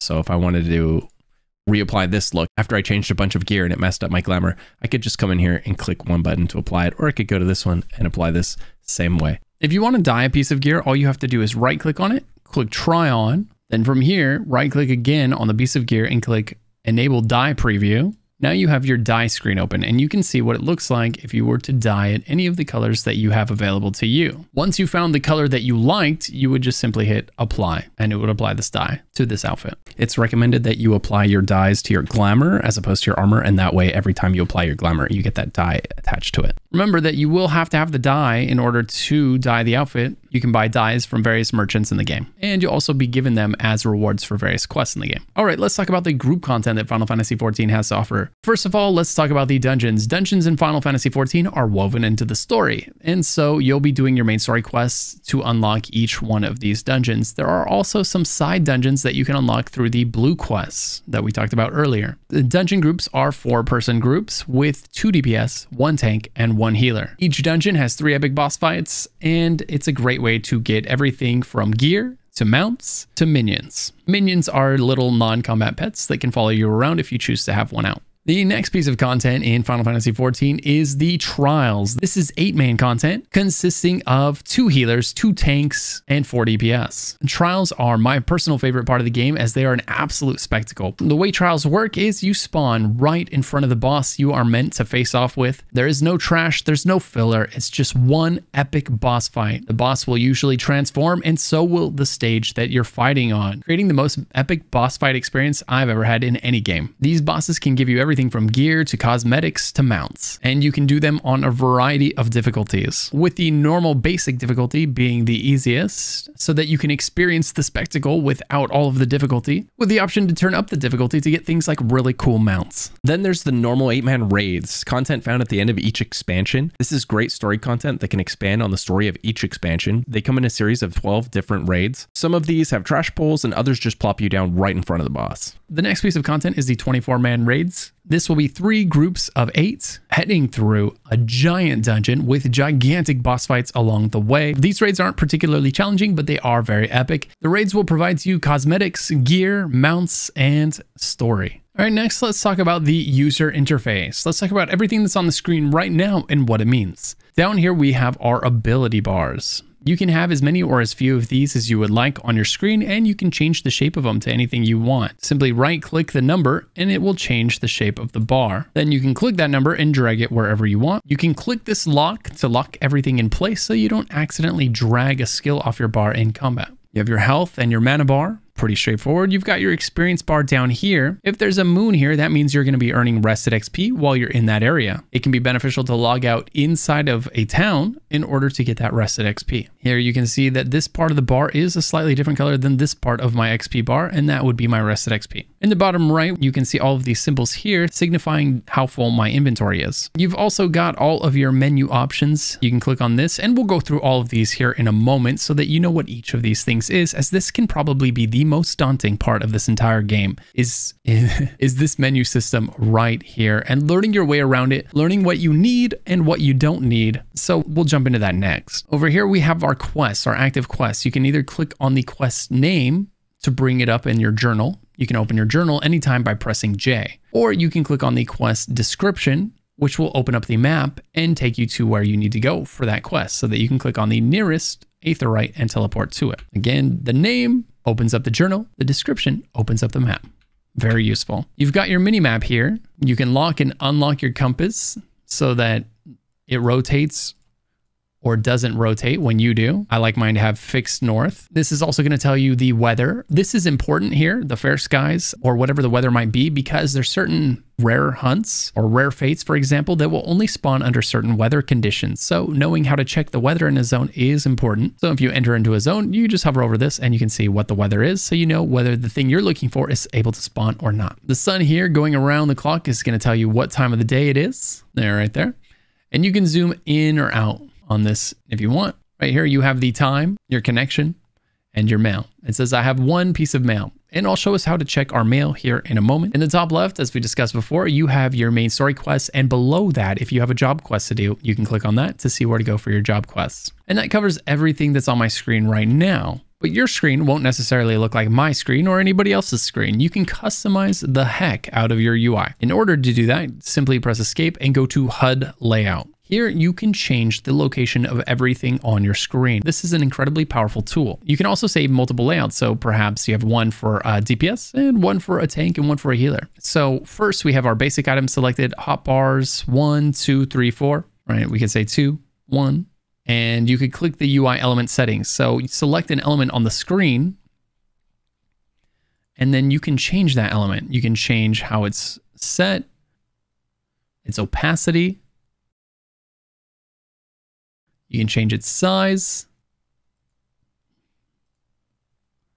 So if I wanted to reapply this look after I changed a bunch of gear and it messed up my glamour, I could just come in here and click one button to apply it, or I could go to this one and apply this same way. If you want to dye a piece of gear, all you have to do is right click on it, click try on, then from here, right click again on the piece of gear and click enable dye preview. Now you have your dye screen open and you can see what it looks like if you were to dye it any of the colors that you have available to you. Once you found the color that you liked, you would just simply hit apply and it would apply this dye to this outfit. It's recommended that you apply your dyes to your glamour as opposed to your armor and that way every time you apply your glamour, you get that dye attached to it. Remember that you will have to have the dye in order to dye the outfit. You can buy dyes from various merchants in the game, and you'll also be given them as rewards for various quests in the game. All right, let's talk about the group content that Final Fantasy XIV has to offer. First of all, let's talk about the dungeons. Dungeons in Final Fantasy XIV are woven into the story, and so you'll be doing your main story quests to unlock each one of these dungeons. There are also some side dungeons that you can unlock through the blue quests that we talked about earlier. The dungeon groups are four person groups with two DPS, one tank, and one healer. Each dungeon has three epic boss fights, and it's a great way to get everything from gear to mounts to minions. Minions are little non-combat pets that can follow you around if you choose to have one out. The next piece of content in Final Fantasy XIV is the Trials. This is eight man content consisting of two healers, two tanks, and four DPS. Trials are my personal favorite part of the game as they are an absolute spectacle. The way Trials work is you spawn right in front of the boss you are meant to face off with. There is no trash, there's no filler, it's just one epic boss fight. The boss will usually transform and so will the stage that you're fighting on, creating the most epic boss fight experience I've ever had in any game. These bosses can give you everything everything from gear to cosmetics to mounts. And you can do them on a variety of difficulties, with the normal basic difficulty being the easiest, so that you can experience the spectacle without all of the difficulty, with the option to turn up the difficulty to get things like really cool mounts. Then there's the normal 8-man raids, content found at the end of each expansion. This is great story content that can expand on the story of each expansion. They come in a series of 12 different raids. Some of these have trash pulls and others just plop you down right in front of the boss. The next piece of content is the 24 man raids. This will be three groups of eight heading through a giant dungeon with gigantic boss fights along the way. These raids aren't particularly challenging, but they are very epic. The raids will provide you cosmetics, gear, mounts, and story. All right, next let's talk about the user interface. Let's talk about everything that's on the screen right now and what it means. Down here we have our ability bars. You can have as many or as few of these as you would like on your screen and you can change the shape of them to anything you want. Simply right click the number and it will change the shape of the bar. Then you can click that number and drag it wherever you want. You can click this lock to lock everything in place so you don't accidentally drag a skill off your bar in combat. You have your health and your mana bar pretty straightforward. You've got your experience bar down here. If there's a moon here, that means you're going to be earning rested XP while you're in that area. It can be beneficial to log out inside of a town in order to get that rested XP. Here you can see that this part of the bar is a slightly different color than this part of my XP bar, and that would be my rested XP. In the bottom right, you can see all of these symbols here signifying how full my inventory is. You've also got all of your menu options. You can click on this and we'll go through all of these here in a moment so that you know what each of these things is as this can probably be the most daunting part of this entire game is, is this menu system right here and learning your way around it, learning what you need and what you don't need. So we'll jump into that next. Over here, we have our quests, our active quests. You can either click on the quest name to bring it up in your journal. You can open your journal anytime by pressing J, or you can click on the quest description which will open up the map and take you to where you need to go for that quest so that you can click on the nearest aetheryte and teleport to it. Again, the name opens up the journal, the description opens up the map. Very useful. You've got your mini map here. You can lock and unlock your compass so that it rotates or doesn't rotate when you do. I like mine to have fixed north. This is also going to tell you the weather. This is important here, the fair skies or whatever the weather might be, because there's certain rare hunts or rare fates, for example, that will only spawn under certain weather conditions. So knowing how to check the weather in a zone is important. So if you enter into a zone, you just hover over this and you can see what the weather is. So you know whether the thing you're looking for is able to spawn or not. The sun here going around the clock is going to tell you what time of the day it is. There, right there. And you can zoom in or out on this if you want. Right here, you have the time, your connection, and your mail. It says, I have one piece of mail. And I'll show us how to check our mail here in a moment. In the top left, as we discussed before, you have your main story quests. And below that, if you have a job quest to do, you can click on that to see where to go for your job quests. And that covers everything that's on my screen right now. But your screen won't necessarily look like my screen or anybody else's screen. You can customize the heck out of your UI. In order to do that, simply press escape and go to HUD layout. Here, you can change the location of everything on your screen. This is an incredibly powerful tool. You can also save multiple layouts. So perhaps you have one for a DPS and one for a tank and one for a healer. So first we have our basic items selected, hotbars, one, two, three, four, right? We can say two, one, and you could click the UI element settings. So select an element on the screen and then you can change that element. You can change how it's set, its opacity, you can change its size.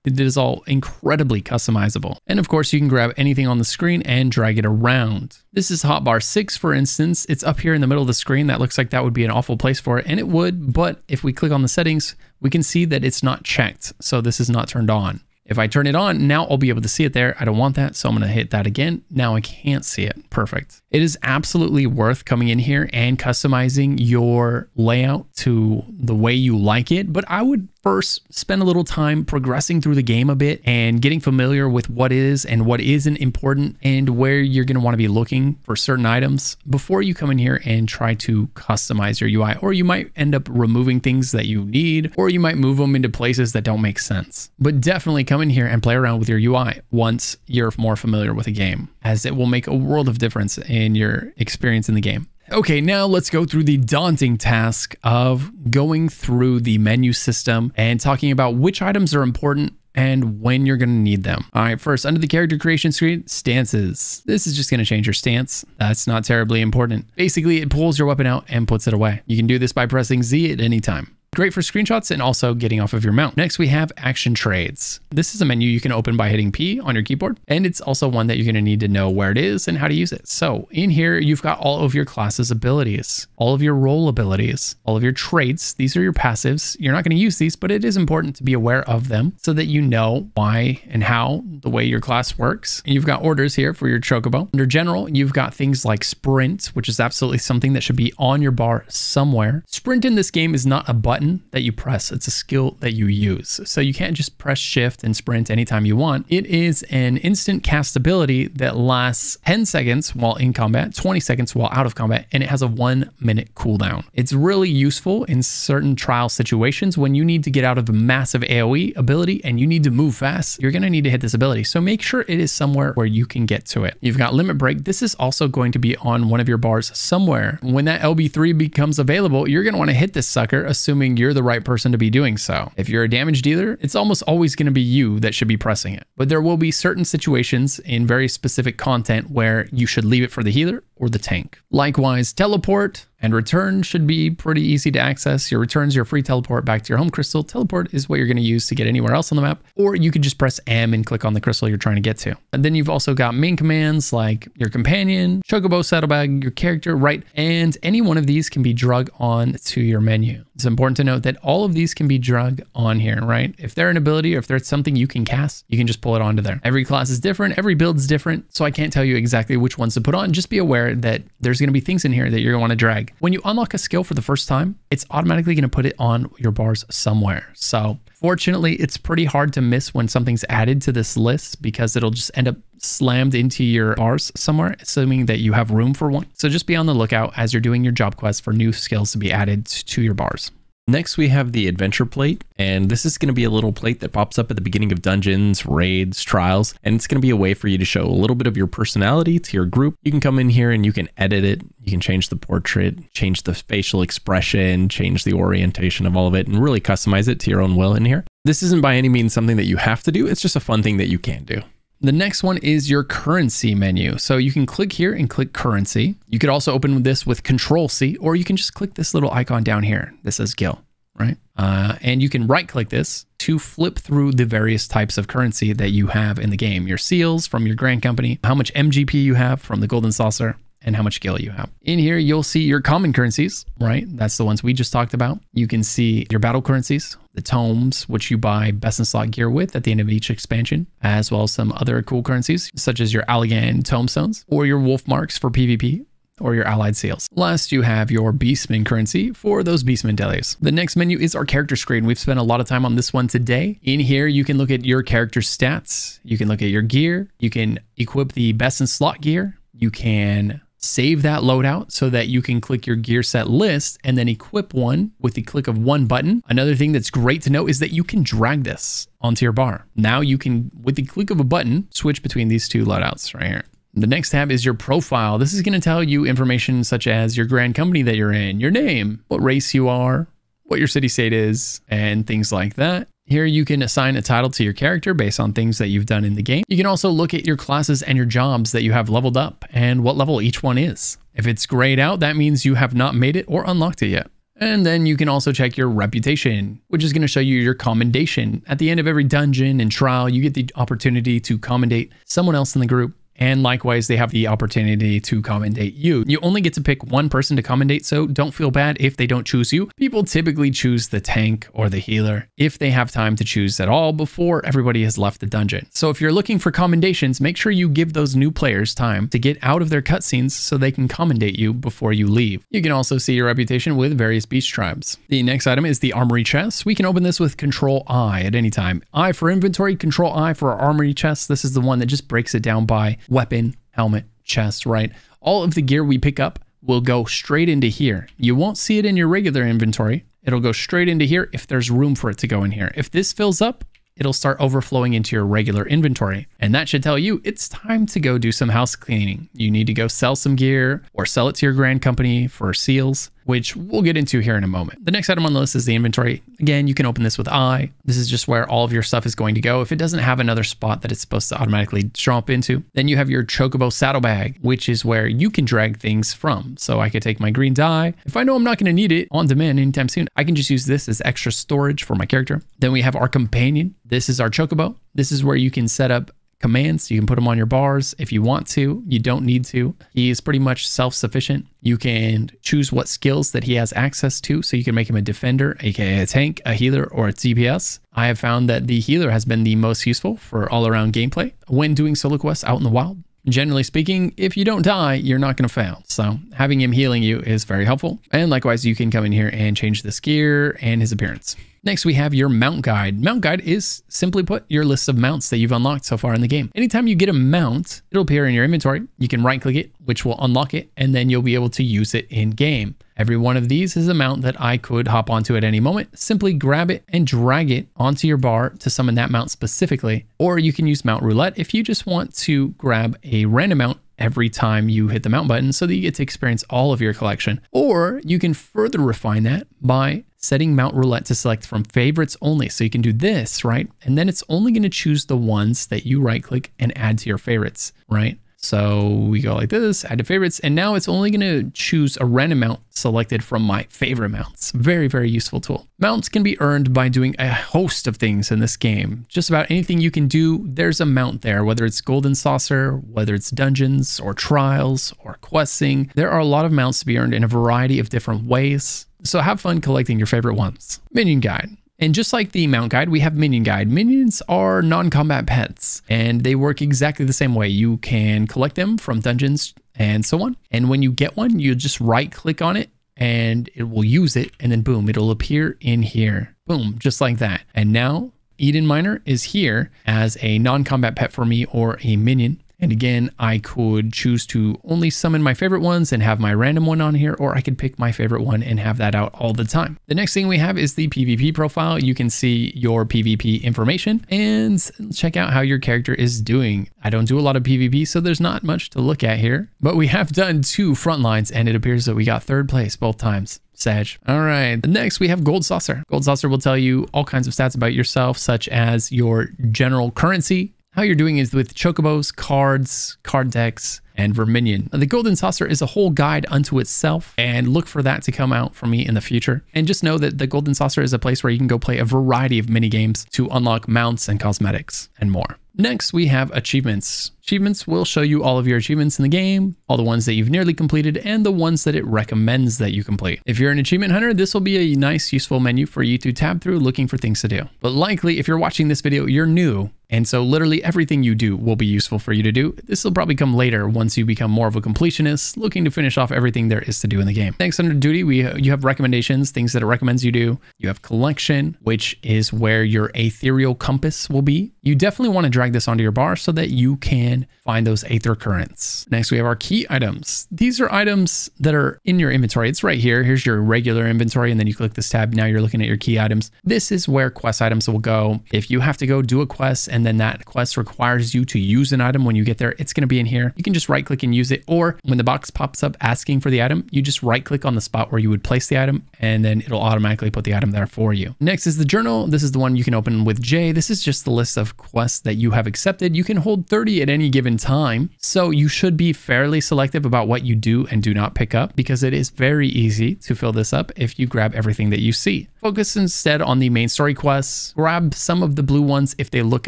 It is all incredibly customizable. And of course, you can grab anything on the screen and drag it around. This is hotbar 6, for instance. It's up here in the middle of the screen. That looks like that would be an awful place for it, and it would, but if we click on the settings, we can see that it's not checked, so this is not turned on. If I turn it on, now I'll be able to see it there. I don't want that, so I'm going to hit that again. Now I can't see it. Perfect. It is absolutely worth coming in here and customizing your layout to the way you like it, but I would first spend a little time progressing through the game a bit and getting familiar with what is and what isn't important and where you're going to want to be looking for certain items before you come in here and try to customize your UI. Or you might end up removing things that you need, or you might move them into places that don't make sense. But definitely come in here and play around with your UI once you're more familiar with a game, as it will make a world of difference in your experience in the game. Okay, now let's go through the daunting task of going through the menu system and talking about which items are important and when you're going to need them. All right, first, under the character creation screen, stances. This is just going to change your stance. That's not terribly important. Basically, it pulls your weapon out and puts it away. You can do this by pressing Z at any time. Great for screenshots and also getting off of your mount. Next, we have action traits. This is a menu you can open by hitting P on your keyboard, and it's also one that you're going to need to know where it is and how to use it. So in here, you've got all of your class's abilities, all of your role abilities, all of your traits. These are your passives. You're not going to use these, but it is important to be aware of them so that you know why and how the way your class works. And you've got orders here for your chocobo. Under general, you've got things like sprint, which is absolutely something that should be on your bar somewhere. Sprint in this game is not a button button that you press. It's a skill that you use. So you can't just press shift and sprint anytime you want. It is an instant cast ability that lasts 10 seconds while in combat, 20 seconds while out of combat, and it has a one minute cooldown. It's really useful in certain trial situations when you need to get out of a massive AoE ability and you need to move fast. You're going to need to hit this ability. So make sure it is somewhere where you can get to it. You've got limit break. This is also going to be on one of your bars somewhere. When that LB3 becomes available, you're going to want to hit this sucker, assuming you're the right person to be doing so. If you're a damage dealer, it's almost always going to be you that should be pressing it. But there will be certain situations in very specific content where you should leave it for the healer or the tank. Likewise, teleport and return should be pretty easy to access. Your returns your free teleport back to your home crystal. Teleport is what you're going to use to get anywhere else on the map, or you could just press M and click on the crystal you're trying to get to. And then you've also got main commands like your companion, chocobo saddlebag, your character, right? And any one of these can be drug on to your menu. It's important to note that all of these can be drug on here, right? If they're an ability or if there's something you can cast, you can just pull it onto there. Every class is different, every build is different, so I can't tell you exactly which ones to put on. Just be aware that there's going to be things in here that you're going to want to drag. When you unlock a skill for the first time, it's automatically going to put it on your bars somewhere. So fortunately, it's pretty hard to miss when something's added to this list because it'll just end up slammed into your bars somewhere, assuming that you have room for one. So just be on the lookout as you're doing your job quest for new skills to be added to your bars. Next, we have the adventure plate, and this is going to be a little plate that pops up at the beginning of dungeons, raids, trials, and it's going to be a way for you to show a little bit of your personality to your group. You can come in here and you can edit it. You can change the portrait, change the facial expression, change the orientation of all of it, and really customize it to your own will in here. This isn't by any means something that you have to do. It's just a fun thing that you can do. The next one is your currency menu. So you can click here and click currency. You could also open this with control C, or you can just click this little icon down here that says Gil, right? Uh, and you can right click this to flip through the various types of currency that you have in the game. Your seals from your Grand Company, how much MGP you have from the Golden Saucer, and how much gil you have. In here, you'll see your common currencies, right? That's the ones we just talked about. You can see your battle currencies, the tomes, which you buy best in slot gear with at the end of each expansion, as well as some other cool currencies, such as your Allagan tomestones or your wolf marks for PvP, or your allied seals. Last, you have your Beastman currency for those Beastman dailies. The next menu is our character screen. We've spent a lot of time on this one today. In here, you can look at your character stats. You can look at your gear. You can equip the best in slot gear. You can save that loadout so that you can click your gear set list and then equip one with the click of one button. Another thing that's great to know is that you can drag this onto your bar. Now you can, with the click of a button, switch between these two loadouts right here. The next tab is your profile. This is going to tell you information such as your grand company that you're in, your name, what race you are, what your city state is, and things like that. Here you can assign a title to your character based on things that you've done in the game. You can also look at your classes and your jobs that you have leveled up and what level each one is. If it's grayed out, that means you have not made it or unlocked it yet. And then you can also check your reputation, which is going to show you your commendation. At the end of every dungeon and trial, you get the opportunity to commendate someone else in the group and likewise, they have the opportunity to commendate you. You only get to pick one person to commendate, so don't feel bad if they don't choose you. People typically choose the tank or the healer if they have time to choose at all before everybody has left the dungeon. So if you're looking for commendations, make sure you give those new players time to get out of their cutscenes so they can commendate you before you leave. You can also see your reputation with various beast tribes. The next item is the armory chest. We can open this with control I at any time. I for inventory, control I for our armory chest. This is the one that just breaks it down by weapon, helmet, chest, right? All of the gear we pick up will go straight into here. You won't see it in your regular inventory. It'll go straight into here if there's room for it to go in here. If this fills up, it'll start overflowing into your regular inventory. And that should tell you it's time to go do some house cleaning. You need to go sell some gear or sell it to your grand company for seals which we'll get into here in a moment. The next item on the list is the inventory. Again, you can open this with I. This is just where all of your stuff is going to go. If it doesn't have another spot that it's supposed to automatically drop into, then you have your Chocobo saddlebag, which is where you can drag things from. So I could take my green dye. If I know I'm not going to need it on demand anytime soon, I can just use this as extra storage for my character. Then we have our companion. This is our Chocobo. This is where you can set up commands. You can put them on your bars if you want to. You don't need to. He is pretty much self sufficient. You can choose what skills that he has access to. So you can make him a defender, aka a tank, a healer, or a DPS. I have found that the healer has been the most useful for all around gameplay when doing solo quests out in the wild. Generally speaking, if you don't die, you're not going to fail. So having him healing you is very helpful. And likewise, you can come in here and change this gear and his appearance. Next, we have your mount guide. Mount guide is simply put your list of mounts that you've unlocked so far in the game. Anytime you get a mount, it'll appear in your inventory. You can right click it, which will unlock it, and then you'll be able to use it in game. Every one of these is a mount that I could hop onto at any moment. Simply grab it and drag it onto your bar to summon that mount specifically. Or you can use mount roulette if you just want to grab a random mount every time you hit the mount button so that you get to experience all of your collection. Or you can further refine that by setting Mount Roulette to select from favorites only. So you can do this, right? And then it's only going to choose the ones that you right click and add to your favorites, right? So we go like this, add to favorites, and now it's only going to choose a random mount selected from my favorite mounts. Very, very useful tool. Mounts can be earned by doing a host of things in this game. Just about anything you can do, there's a mount there, whether it's Golden Saucer, whether it's dungeons or trials or questing. There are a lot of mounts to be earned in a variety of different ways. So have fun collecting your favorite ones. Minion Guide. And just like the mount guide, we have minion guide. Minions are non-combat pets and they work exactly the same way. You can collect them from dungeons and so on. And when you get one, you just right click on it and it will use it. And then boom, it'll appear in here. Boom, just like that. And now Eden Minor is here as a non-combat pet for me or a minion. And again, I could choose to only summon my favorite ones and have my random one on here, or I could pick my favorite one and have that out all the time. The next thing we have is the PvP profile. You can see your PvP information and check out how your character is doing. I don't do a lot of PvP, so there's not much to look at here, but we have done two front lines and it appears that we got third place both times. Sag. All right. Next, we have Gold Saucer. Gold Saucer will tell you all kinds of stats about yourself, such as your general currency, how you're doing is with chocobos, cards, card decks, and Verminion. The Golden Saucer is a whole guide unto itself, and look for that to come out for me in the future. And just know that the Golden Saucer is a place where you can go play a variety of mini games to unlock mounts and cosmetics and more. Next, we have achievements. Achievements will show you all of your achievements in the game, all the ones that you've nearly completed, and the ones that it recommends that you complete. If you're an achievement hunter, this will be a nice, useful menu for you to tab through looking for things to do. But likely, if you're watching this video, you're new, and so literally everything you do will be useful for you to do. This will probably come later once you become more of a completionist, looking to finish off everything there is to do in the game. Next under duty, we you have recommendations, things that it recommends you do. You have collection, which is where your ethereal compass will be. You definitely want to drag this onto your bar so that you can find those aether currents. Next, we have our key items. These are items that are in your inventory. It's right here. Here's your regular inventory, and then you click this tab. Now you're looking at your key items. This is where quest items will go. If you have to go do a quest and then that quest requires you to use an item when you get there, it's going to be in here. You can just right click and use it. Or when the box pops up asking for the item, you just right click on the spot where you would place the item, and then it'll automatically put the item there for you. Next is the journal. This is the one you can open with J. This is just the list of quests that you have accepted. You can hold 30 at any given time. So you should be fairly selective about what you do and do not pick up because it is very easy to fill this up if you grab everything that you see. Focus instead on the main story quests. Grab some of the blue ones if they look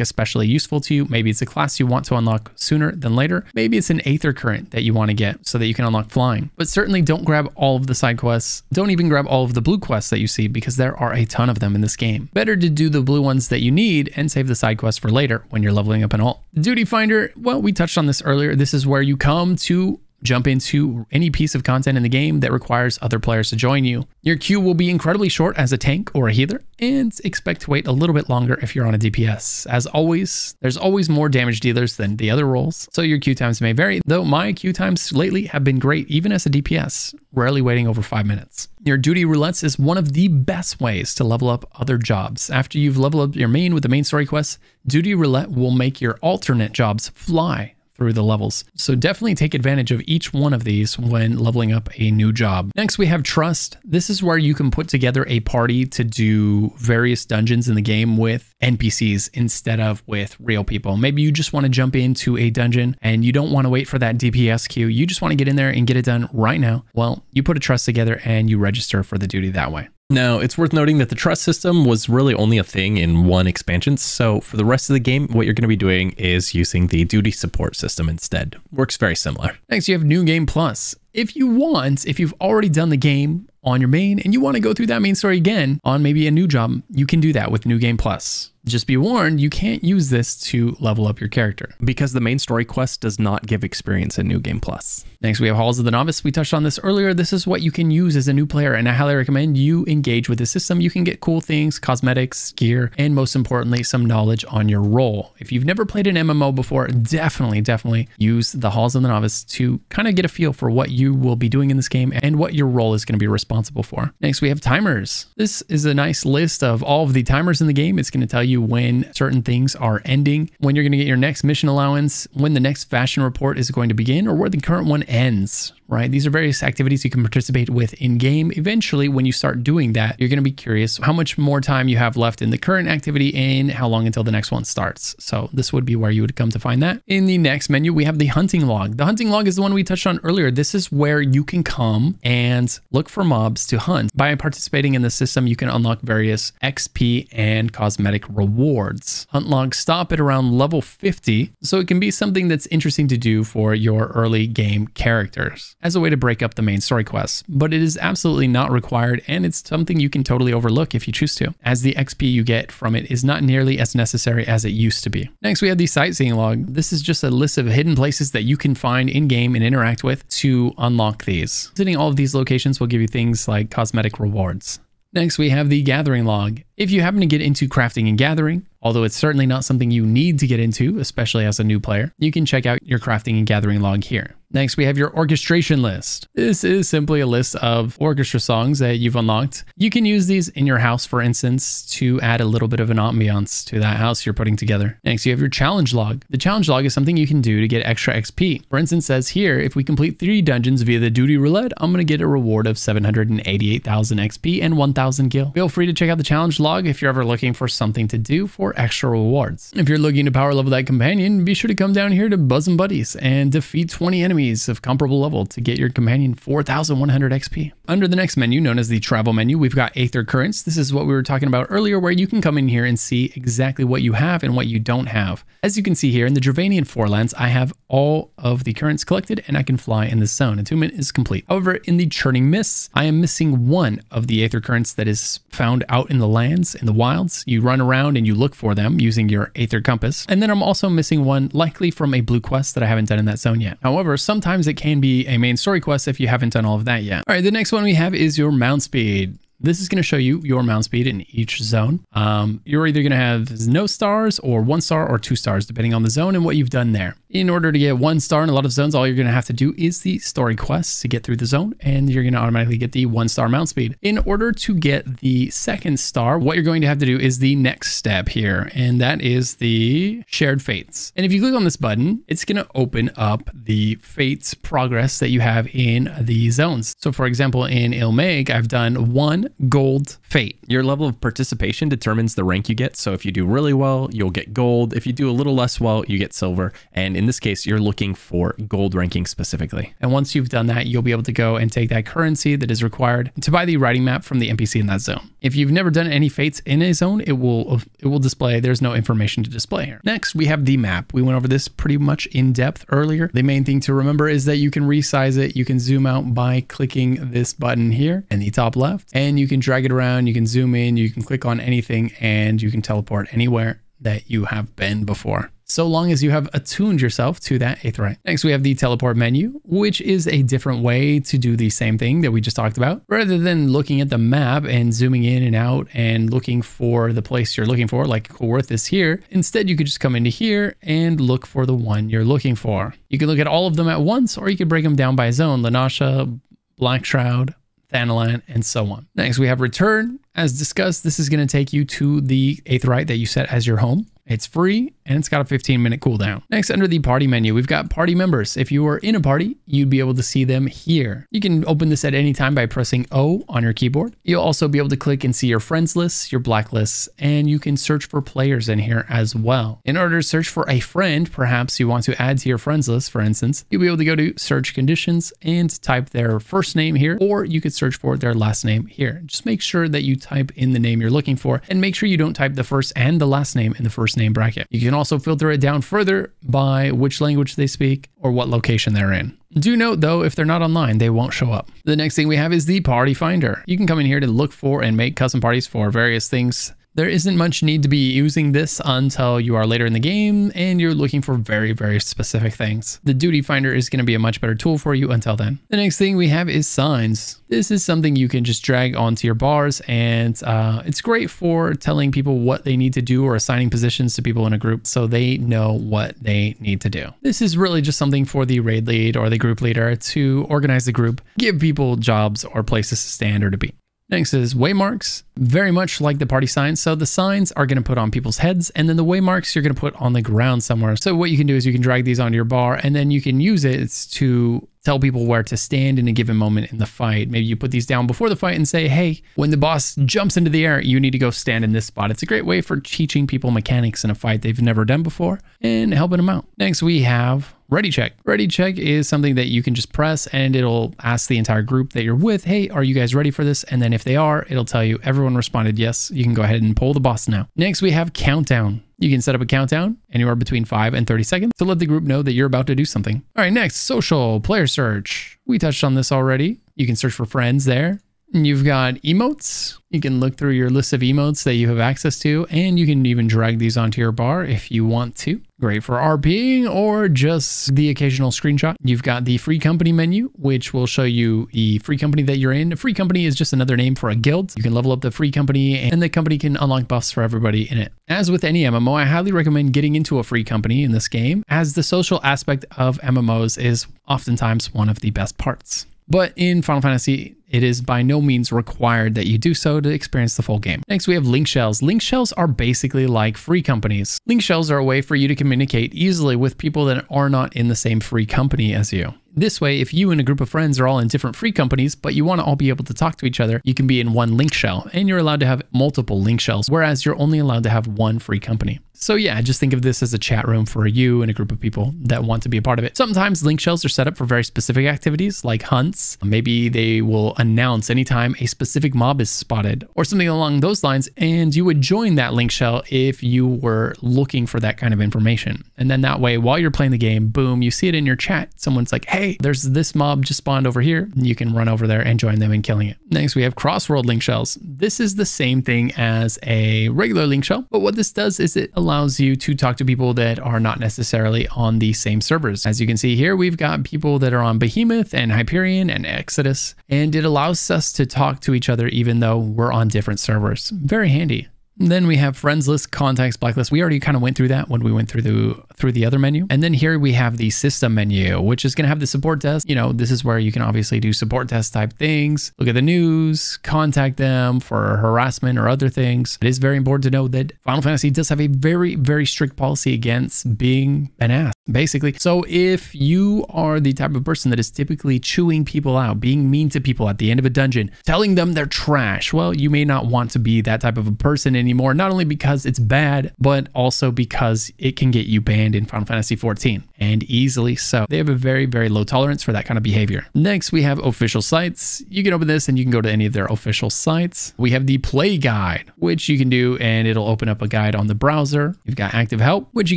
especially useful to you. Maybe it's a class you want to unlock sooner than later. Maybe it's an Aether Current that you want to get so that you can unlock flying. But certainly don't grab all of the side quests. Don't even grab all of the blue quests that you see because there are a ton of them in this game. Better to do the blue ones that you need and save the side quests for later when you're leveling up an alt. Duty Finder, well, we touched on this earlier. This is where you come to jump into any piece of content in the game that requires other players to join you. Your queue will be incredibly short as a tank or a healer, and expect to wait a little bit longer if you're on a DPS. As always, there's always more damage dealers than the other roles, so your queue times may vary, though my queue times lately have been great even as a DPS, rarely waiting over 5 minutes. Your duty roulettes is one of the best ways to level up other jobs. After you've leveled up your main with the main story quests, duty roulette will make your alternate jobs fly through the levels. So definitely take advantage of each one of these when leveling up a new job. Next, we have Trust. This is where you can put together a party to do various dungeons in the game with NPCs instead of with real people. Maybe you just want to jump into a dungeon and you don't want to wait for that DPS queue. You just want to get in there and get it done right now. Well, you put a trust together and you register for the duty that way. Now, it's worth noting that the trust system was really only a thing in one expansion, so for the rest of the game, what you're going to be doing is using the duty support system instead. Works very similar. Next, you have New Game Plus. If you want, if you've already done the game on your main and you want to go through that main story again on maybe a new job, you can do that with New Game Plus. Just be warned, you can't use this to level up your character. Because the main story quest does not give experience in New Game Plus. Next, we have Halls of the Novice. We touched on this earlier. This is what you can use as a new player, and I highly recommend you engage with the system. You can get cool things, cosmetics, gear, and most importantly, some knowledge on your role. If you've never played an MMO before, definitely, definitely use the Halls of the Novice to kind of get a feel for what you will be doing in this game and what your role is going to be responsible for. Next, we have timers. This is a nice list of all of the timers in the game. It's going to tell you when certain things are ending, when you're going to get your next mission allowance, when the next fashion report is going to begin, or where the current one ends right? These are various activities you can participate with in game. Eventually, when you start doing that, you're going to be curious how much more time you have left in the current activity and how long until the next one starts. So this would be where you would come to find that. In the next menu, we have the hunting log. The hunting log is the one we touched on earlier. This is where you can come and look for mobs to hunt. By participating in the system, you can unlock various XP and cosmetic rewards. Hunt logs stop at around level 50, so it can be something that's interesting to do for your early game characters as a way to break up the main story quests, but it is absolutely not required and it's something you can totally overlook if you choose to, as the XP you get from it is not nearly as necessary as it used to be. Next, we have the sightseeing log. This is just a list of hidden places that you can find in game and interact with to unlock these. Visiting all of these locations will give you things like cosmetic rewards. Next, we have the gathering log. If you happen to get into crafting and gathering, although it's certainly not something you need to get into, especially as a new player, you can check out your crafting and gathering log here. Next, we have your orchestration list. This is simply a list of orchestra songs that you've unlocked. You can use these in your house, for instance, to add a little bit of an ambiance to that house you're putting together. Next, you have your challenge log. The challenge log is something you can do to get extra XP. For instance, says here, if we complete three dungeons via the duty roulette, I'm to get a reward of 788,000 XP and 1,000 gil. Feel free to check out the challenge log if you're ever looking for something to do for extra rewards. If you're looking to power level that companion, be sure to come down here to Bosom Buddies and defeat 20 enemies enemies of comparable level to get your companion 4100 XP. Under the next menu, known as the travel menu, we've got Aether Currents. This is what we were talking about earlier, where you can come in here and see exactly what you have and what you don't have. As you can see here in the Dravanian Forelands, I have all of the currents collected and I can fly in the zone. Attunement is complete. However, in the Churning Mists, I am missing one of the Aether Currents that is found out in the lands, in the wilds. You run around and you look for them using your Aether Compass. And then I'm also missing one likely from a blue quest that I haven't done in that zone yet. However, some sometimes it can be a main story quest if you haven't done all of that yet. All right, the next one we have is your mount speed. This is going to show you your mount speed in each zone. Um, you're either going to have no stars or one star or two stars, depending on the zone and what you've done there. In order to get one star in a lot of zones, all you're going to have to do is the story quests to get through the zone, and you're going to automatically get the one star mount speed. In order to get the second star, what you're going to have to do is the next step here, and that is the shared fates. And if you click on this button, it's going to open up the fates progress that you have in the zones. So for example, in Il Mheg, I've done one gold fate. Your level of participation determines the rank you get. So if you do really well, you'll get gold. If you do a little less well, you get silver. And in this case, you're looking for gold ranking specifically. And once you've done that, you'll be able to go and take that currency that is required to buy the riding map from the NPC in that zone. If you've never done any fates in a zone, it will it will display. There's no information to display here. Next, we have the map. We went over this pretty much in depth earlier. The main thing to remember is that you can resize it. You can zoom out by clicking this button here in the top left, and you can drag it around. You can zoom in. You can click on anything, and you can teleport anywhere that you have been before so long as you have attuned yourself to that eh, aetheryte. Next, we have the teleport menu, which is a different way to do the same thing that we just talked about. Rather than looking at the map and zooming in and out and looking for the place you're looking for, like Coolworth is here, instead you could just come into here and look for the one you're looking for. You can look at all of them at once, or you could break them down by zone, La Noscea, Black Shroud, Thanalan, and so on. Next, we have return. As discussed, this is going to take you to the aetheryte that you set as your home. It's free and it's got a 15 minute cooldown. Next, under the party menu, we've got party members. If you are in a party, you'd be able to see them here. You can open this at any time by pressing O on your keyboard. You'll also be able to click and see your friends lists, your blacklists, and you can search for players in here as well. In order to search for a friend, perhaps you want to add to your friends list, for instance, you'll be able to go to search conditions and type their first name here, or you could search for their last name here. Just make sure that you type in the name you're looking for and make sure you don't type the first and the last name in the first name bracket. You can also filter it down further by which language they speak or what location they're in. Do note though, if they're not online, they won't show up. The next thing we have is the party finder. You can come in here to look for and make custom parties for various things there isn't much need to be using this until you are later in the game and you're looking for very, very specific things. The duty finder is going to be a much better tool for you until then. The next thing we have is signs. This is something you can just drag onto your bars and uh, it's great for telling people what they need to do or assigning positions to people in a group so they know what they need to do. This is really just something for the raid lead or the group leader to organize the group, give people jobs or places to stand or to be. Next is waymarks, very much like the party signs. So the signs are going to put on people's heads and then the waymarks you're going to put on the ground somewhere. So what you can do is you can drag these onto your bar and then you can use it to tell people where to stand in a given moment in the fight. Maybe you put these down before the fight and say, hey, when the boss jumps into the air, you need to go stand in this spot. It's a great way for teaching people mechanics in a fight they've never done before and helping them out. Next, we have Ready check. Ready check is something that you can just press and it'll ask the entire group that you're with, hey, are you guys ready for this? And then if they are, it'll tell you everyone responded yes. You can go ahead and pull the boss now. Next, we have countdown. You can set up a countdown anywhere between 5 and 30 seconds to let the group know that you're about to do something. All right, next, social player search. We touched on this already. You can search for friends there. You've got emotes. You can look through your list of emotes that you have access to, and you can even drag these onto your bar if you want to. Great for RPing or just the occasional screenshot. You've got the free company menu, which will show you the free company that you're in. A free company is just another name for a guild. You can level up the free company and the company can unlock buffs for everybody in it. As with any MMO, I highly recommend getting into a free company in this game as the social aspect of MMOs is oftentimes one of the best parts. But in Final Fantasy, it is by no means required that you do so to experience the full game. Next, we have link shells. Link shells are basically like free companies. Link shells are a way for you to communicate easily with people that are not in the same free company as you. This way, if you and a group of friends are all in different free companies, but you want to all be able to talk to each other, you can be in one link shell and you're allowed to have multiple link shells, whereas you're only allowed to have one free company. So yeah, just think of this as a chat room for you and a group of people that want to be a part of it. Sometimes link shells are set up for very specific activities like hunts. Maybe they will announce anytime a specific mob is spotted or something along those lines. And you would join that link shell if you were looking for that kind of information. And then that way, while you're playing the game, boom, you see it in your chat. Someone's like, hey, there's this mob just spawned over here. And you can run over there and join them in killing it. Next, we have cross-world link shells. This is the same thing as a regular link shell, but what this does is it allows you to talk to people that are not necessarily on the same servers. As you can see here, we've got people that are on Behemoth and Hyperion and Exodus, and it allows us to talk to each other even though we're on different servers. Very handy. Then we have friends list, contacts, blacklist. We already kind of went through that when we went through the through the other menu. And then here we have the system menu, which is going to have the support desk. You know, this is where you can obviously do support desk type things, look at the news, contact them for harassment or other things. It is very important to know that Final Fantasy does have a very, very strict policy against being an ass, basically. So if you are the type of person that is typically chewing people out, being mean to people at the end of a dungeon, telling them they're trash, well, you may not want to be that type of a person anymore, not only because it's bad, but also because it can get you banned in Final Fantasy XIV, and easily so. They have a very, very low tolerance for that kind of behavior. Next, we have official sites. You can open this and you can go to any of their official sites. We have the play guide, which you can do and it'll open up a guide on the browser. You've got active help, which you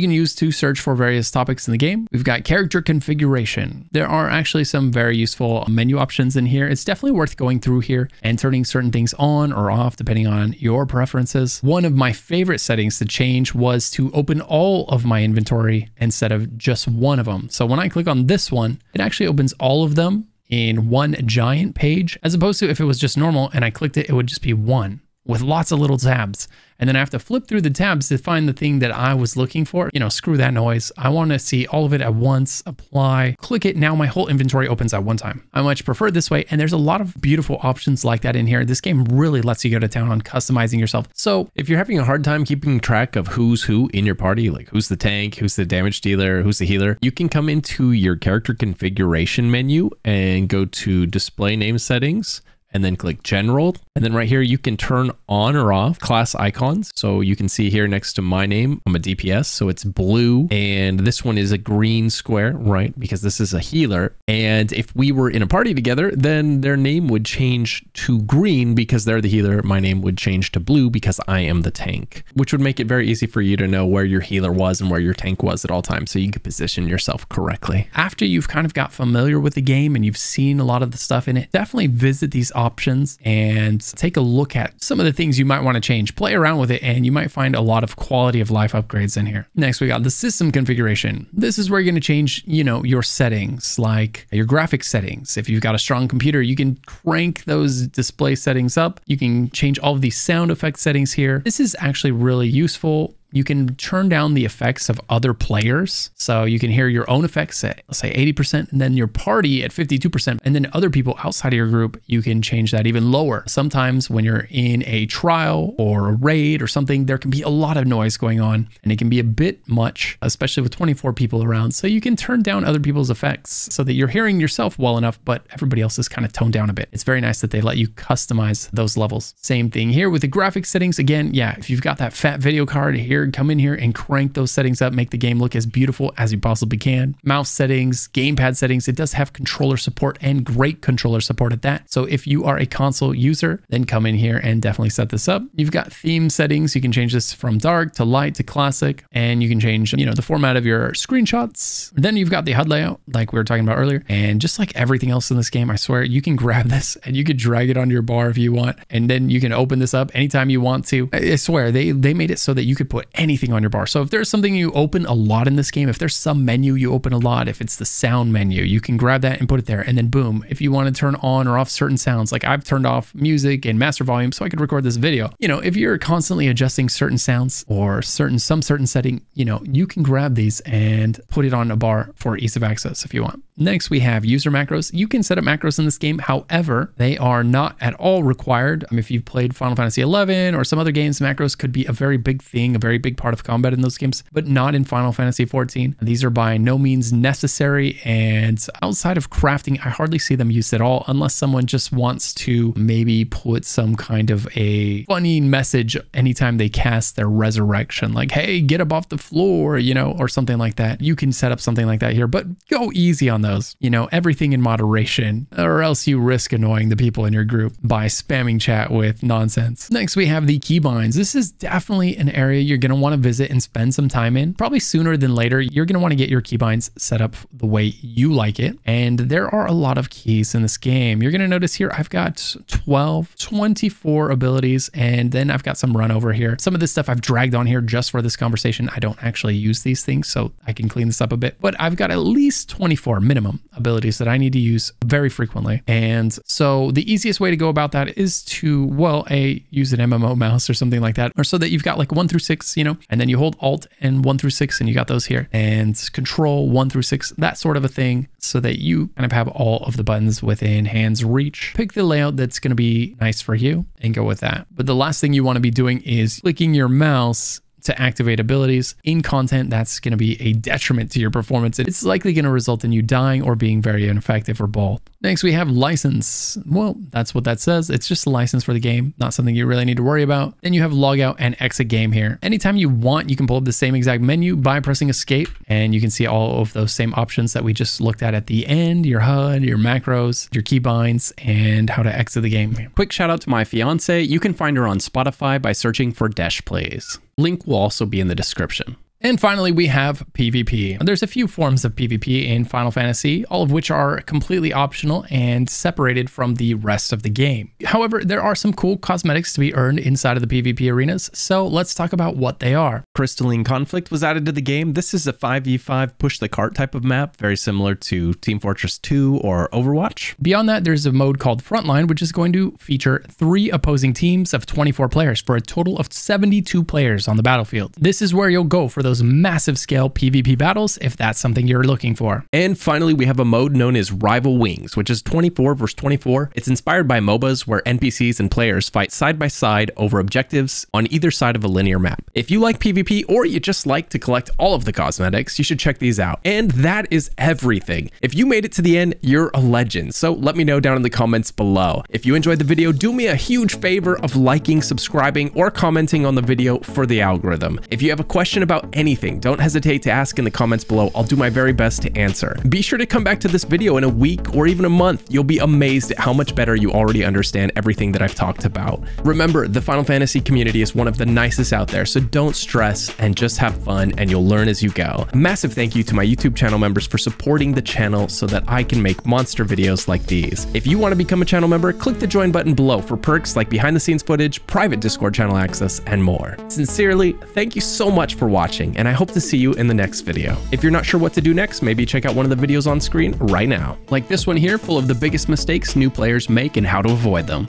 can use to search for various topics in the game. We've got character configuration. There are actually some very useful menu options in here. It's definitely worth going through here and turning certain things on or off depending on your preferences. One of my favorite settings to change was to open all of my inventory instead of just one of them. So when I click on this one, it actually opens all of them in one giant page, as opposed to if it was just normal and I clicked it, it would just be one. With lots of little tabs. And then I have to flip through the tabs to find the thing that I was looking for. You know, screw that noise. I want to see all of it at once, apply, click it. Now my whole inventory opens at one time. I much prefer this way. And there's a lot of beautiful options like that in here. This game really lets you go to town on customizing yourself. So if you're having a hard time keeping track of who's who in your party, like who's the tank, who's the damage dealer, who's the healer, you can come into your character configuration menu and go to display name settings and then click general. And then right here, you can turn on or off class icons. So you can see here next to my name, I'm a DPS. So it's blue and this one is a green square, right? Because this is a healer. And if we were in a party together, then their name would change to green because they're the healer. My name would change to blue because I am the tank, which would make it very easy for you to know where your healer was and where your tank was at all times. So you could position yourself correctly. After you've kind of got familiar with the game and you've seen a lot of the stuff in it, definitely visit these options and take a look at some of the things you might want to change. Play around with it and you might find a lot of quality of life upgrades in here. Next, we got the system configuration. This is where you're going to change, you know, your settings like your graphics settings. If you've got a strong computer, you can crank those display settings up. You can change all of these sound effect settings here. This is actually really useful you can turn down the effects of other players. So you can hear your own effects at, let's say 80%, and then your party at 52%. And then other people outside of your group, you can change that even lower. Sometimes when you're in a trial or a raid or something, there can be a lot of noise going on and it can be a bit much, especially with 24 people around. So you can turn down other people's effects so that you're hearing yourself well enough, but everybody else is kind of toned down a bit. It's very nice that they let you customize those levels. Same thing here with the graphics settings. Again, yeah, if you've got that fat video card here, come in here and crank those settings up, make the game look as beautiful as you possibly can. Mouse settings, gamepad settings, it does have controller support and great controller support at that. So if you are a console user, then come in here and definitely set this up. You've got theme settings. You can change this from dark to light to classic, and you can change, you know, the format of your screenshots. Then you've got the HUD layout, like we were talking about earlier. And just like everything else in this game, I swear you can grab this and you could drag it onto your bar if you want. And then you can open this up anytime you want to. I swear they, they made it so that you could put anything on your bar. So if there's something you open a lot in this game, if there's some menu you open a lot, if it's the sound menu, you can grab that and put it there. And then boom, if you want to turn on or off certain sounds, like I've turned off music and master volume so I could record this video. You know, if you're constantly adjusting certain sounds or certain some certain setting, you know, you can grab these and put it on a bar for ease of access if you want. Next, we have user macros. You can set up macros in this game. However, they are not at all required. I mean, if you've played Final Fantasy 11 or some other games, macros could be a very big thing, a very big part of combat in those games, but not in Final Fantasy 14. These are by no means necessary. And outside of crafting, I hardly see them used at all, unless someone just wants to maybe put some kind of a funny message anytime they cast their resurrection, like, hey, get up off the floor, you know, or something like that. You can set up something like that here, but go easy on those. You know, everything in moderation, or else you risk annoying the people in your group by spamming chat with nonsense. Next, we have the keybinds. This is definitely an area you're going to want to visit and spend some time in. Probably sooner than later, you're going to want to get your keybinds set up the way you like it. And there are a lot of keys in this game. You're going to notice here, I've got 12, 24 abilities, and then I've got some run over here. Some of this stuff I've dragged on here just for this conversation. I don't actually use these things, so I can clean this up a bit, but I've got at least 24 minimum minimum abilities that I need to use very frequently. And so the easiest way to go about that is to, well, a use an MMO mouse or something like that, or so that you've got like one through six, you know, and then you hold Alt and one through six, and you got those here, and Control one through six, that sort of a thing, so that you kind of have all of the buttons within hand's reach. Pick the layout that's going to be nice for you and go with that. But the last thing you want to be doing is clicking your mouse to activate abilities in content that's going to be a detriment to your performance. It's likely going to result in you dying or being very ineffective or both. Next, we have license. Well, that's what that says. It's just a license for the game, not something you really need to worry about. Then you have logout and exit game here. Anytime you want, you can pull up the same exact menu by pressing escape, and you can see all of those same options that we just looked at at the end, your HUD, your macros, your keybinds, and how to exit the game. Quick shout out to my fiance. You can find her on Spotify by searching for DeshPlease. Link will also be in the description. And finally, we have PvP. There's a few forms of PvP in Final Fantasy, all of which are completely optional and separated from the rest of the game. However, there are some cool cosmetics to be earned inside of the PvP arenas, so let's talk about what they are. Crystalline Conflict was added to the game. This is a 5v5 push the cart type of map, very similar to Team Fortress 2 or Overwatch. Beyond that, there's a mode called Frontline, which is going to feature three opposing teams of 24 players for a total of 72 players on the battlefield. This is where you'll go for those massive scale PvP battles if that's something you're looking for. And finally, we have a mode known as Rival Wings, which is 24 versus 24. It's inspired by MOBAs where NPCs and players fight side by side over objectives on either side of a linear map. If you like PvP or you just like to collect all of the cosmetics, you should check these out. And that is everything. If you made it to the end, you're a legend. So let me know down in the comments below. If you enjoyed the video, do me a huge favor of liking, subscribing, or commenting on the video for the algorithm. If you have a question about anything, don't hesitate to ask in the comments below. I'll do my very best to answer. Be sure to come back to this video in a week or even a month. You'll be amazed at how much better you already understand everything that I've talked about. Remember, the Final Fantasy community is one of the nicest out there, so don't stress and just have fun and you'll learn as you go. Massive thank you to my YouTube channel members for supporting the channel so that I can make monster videos like these. If you want to become a channel member, click the join button below for perks like behind the scenes footage, private Discord channel access, and more. Sincerely, thank you so much for watching, and I hope to see you in the next video. If you're not sure what to do next, maybe check out one of the videos on screen right now. Like this one here, full of the biggest mistakes new players make and how to avoid them.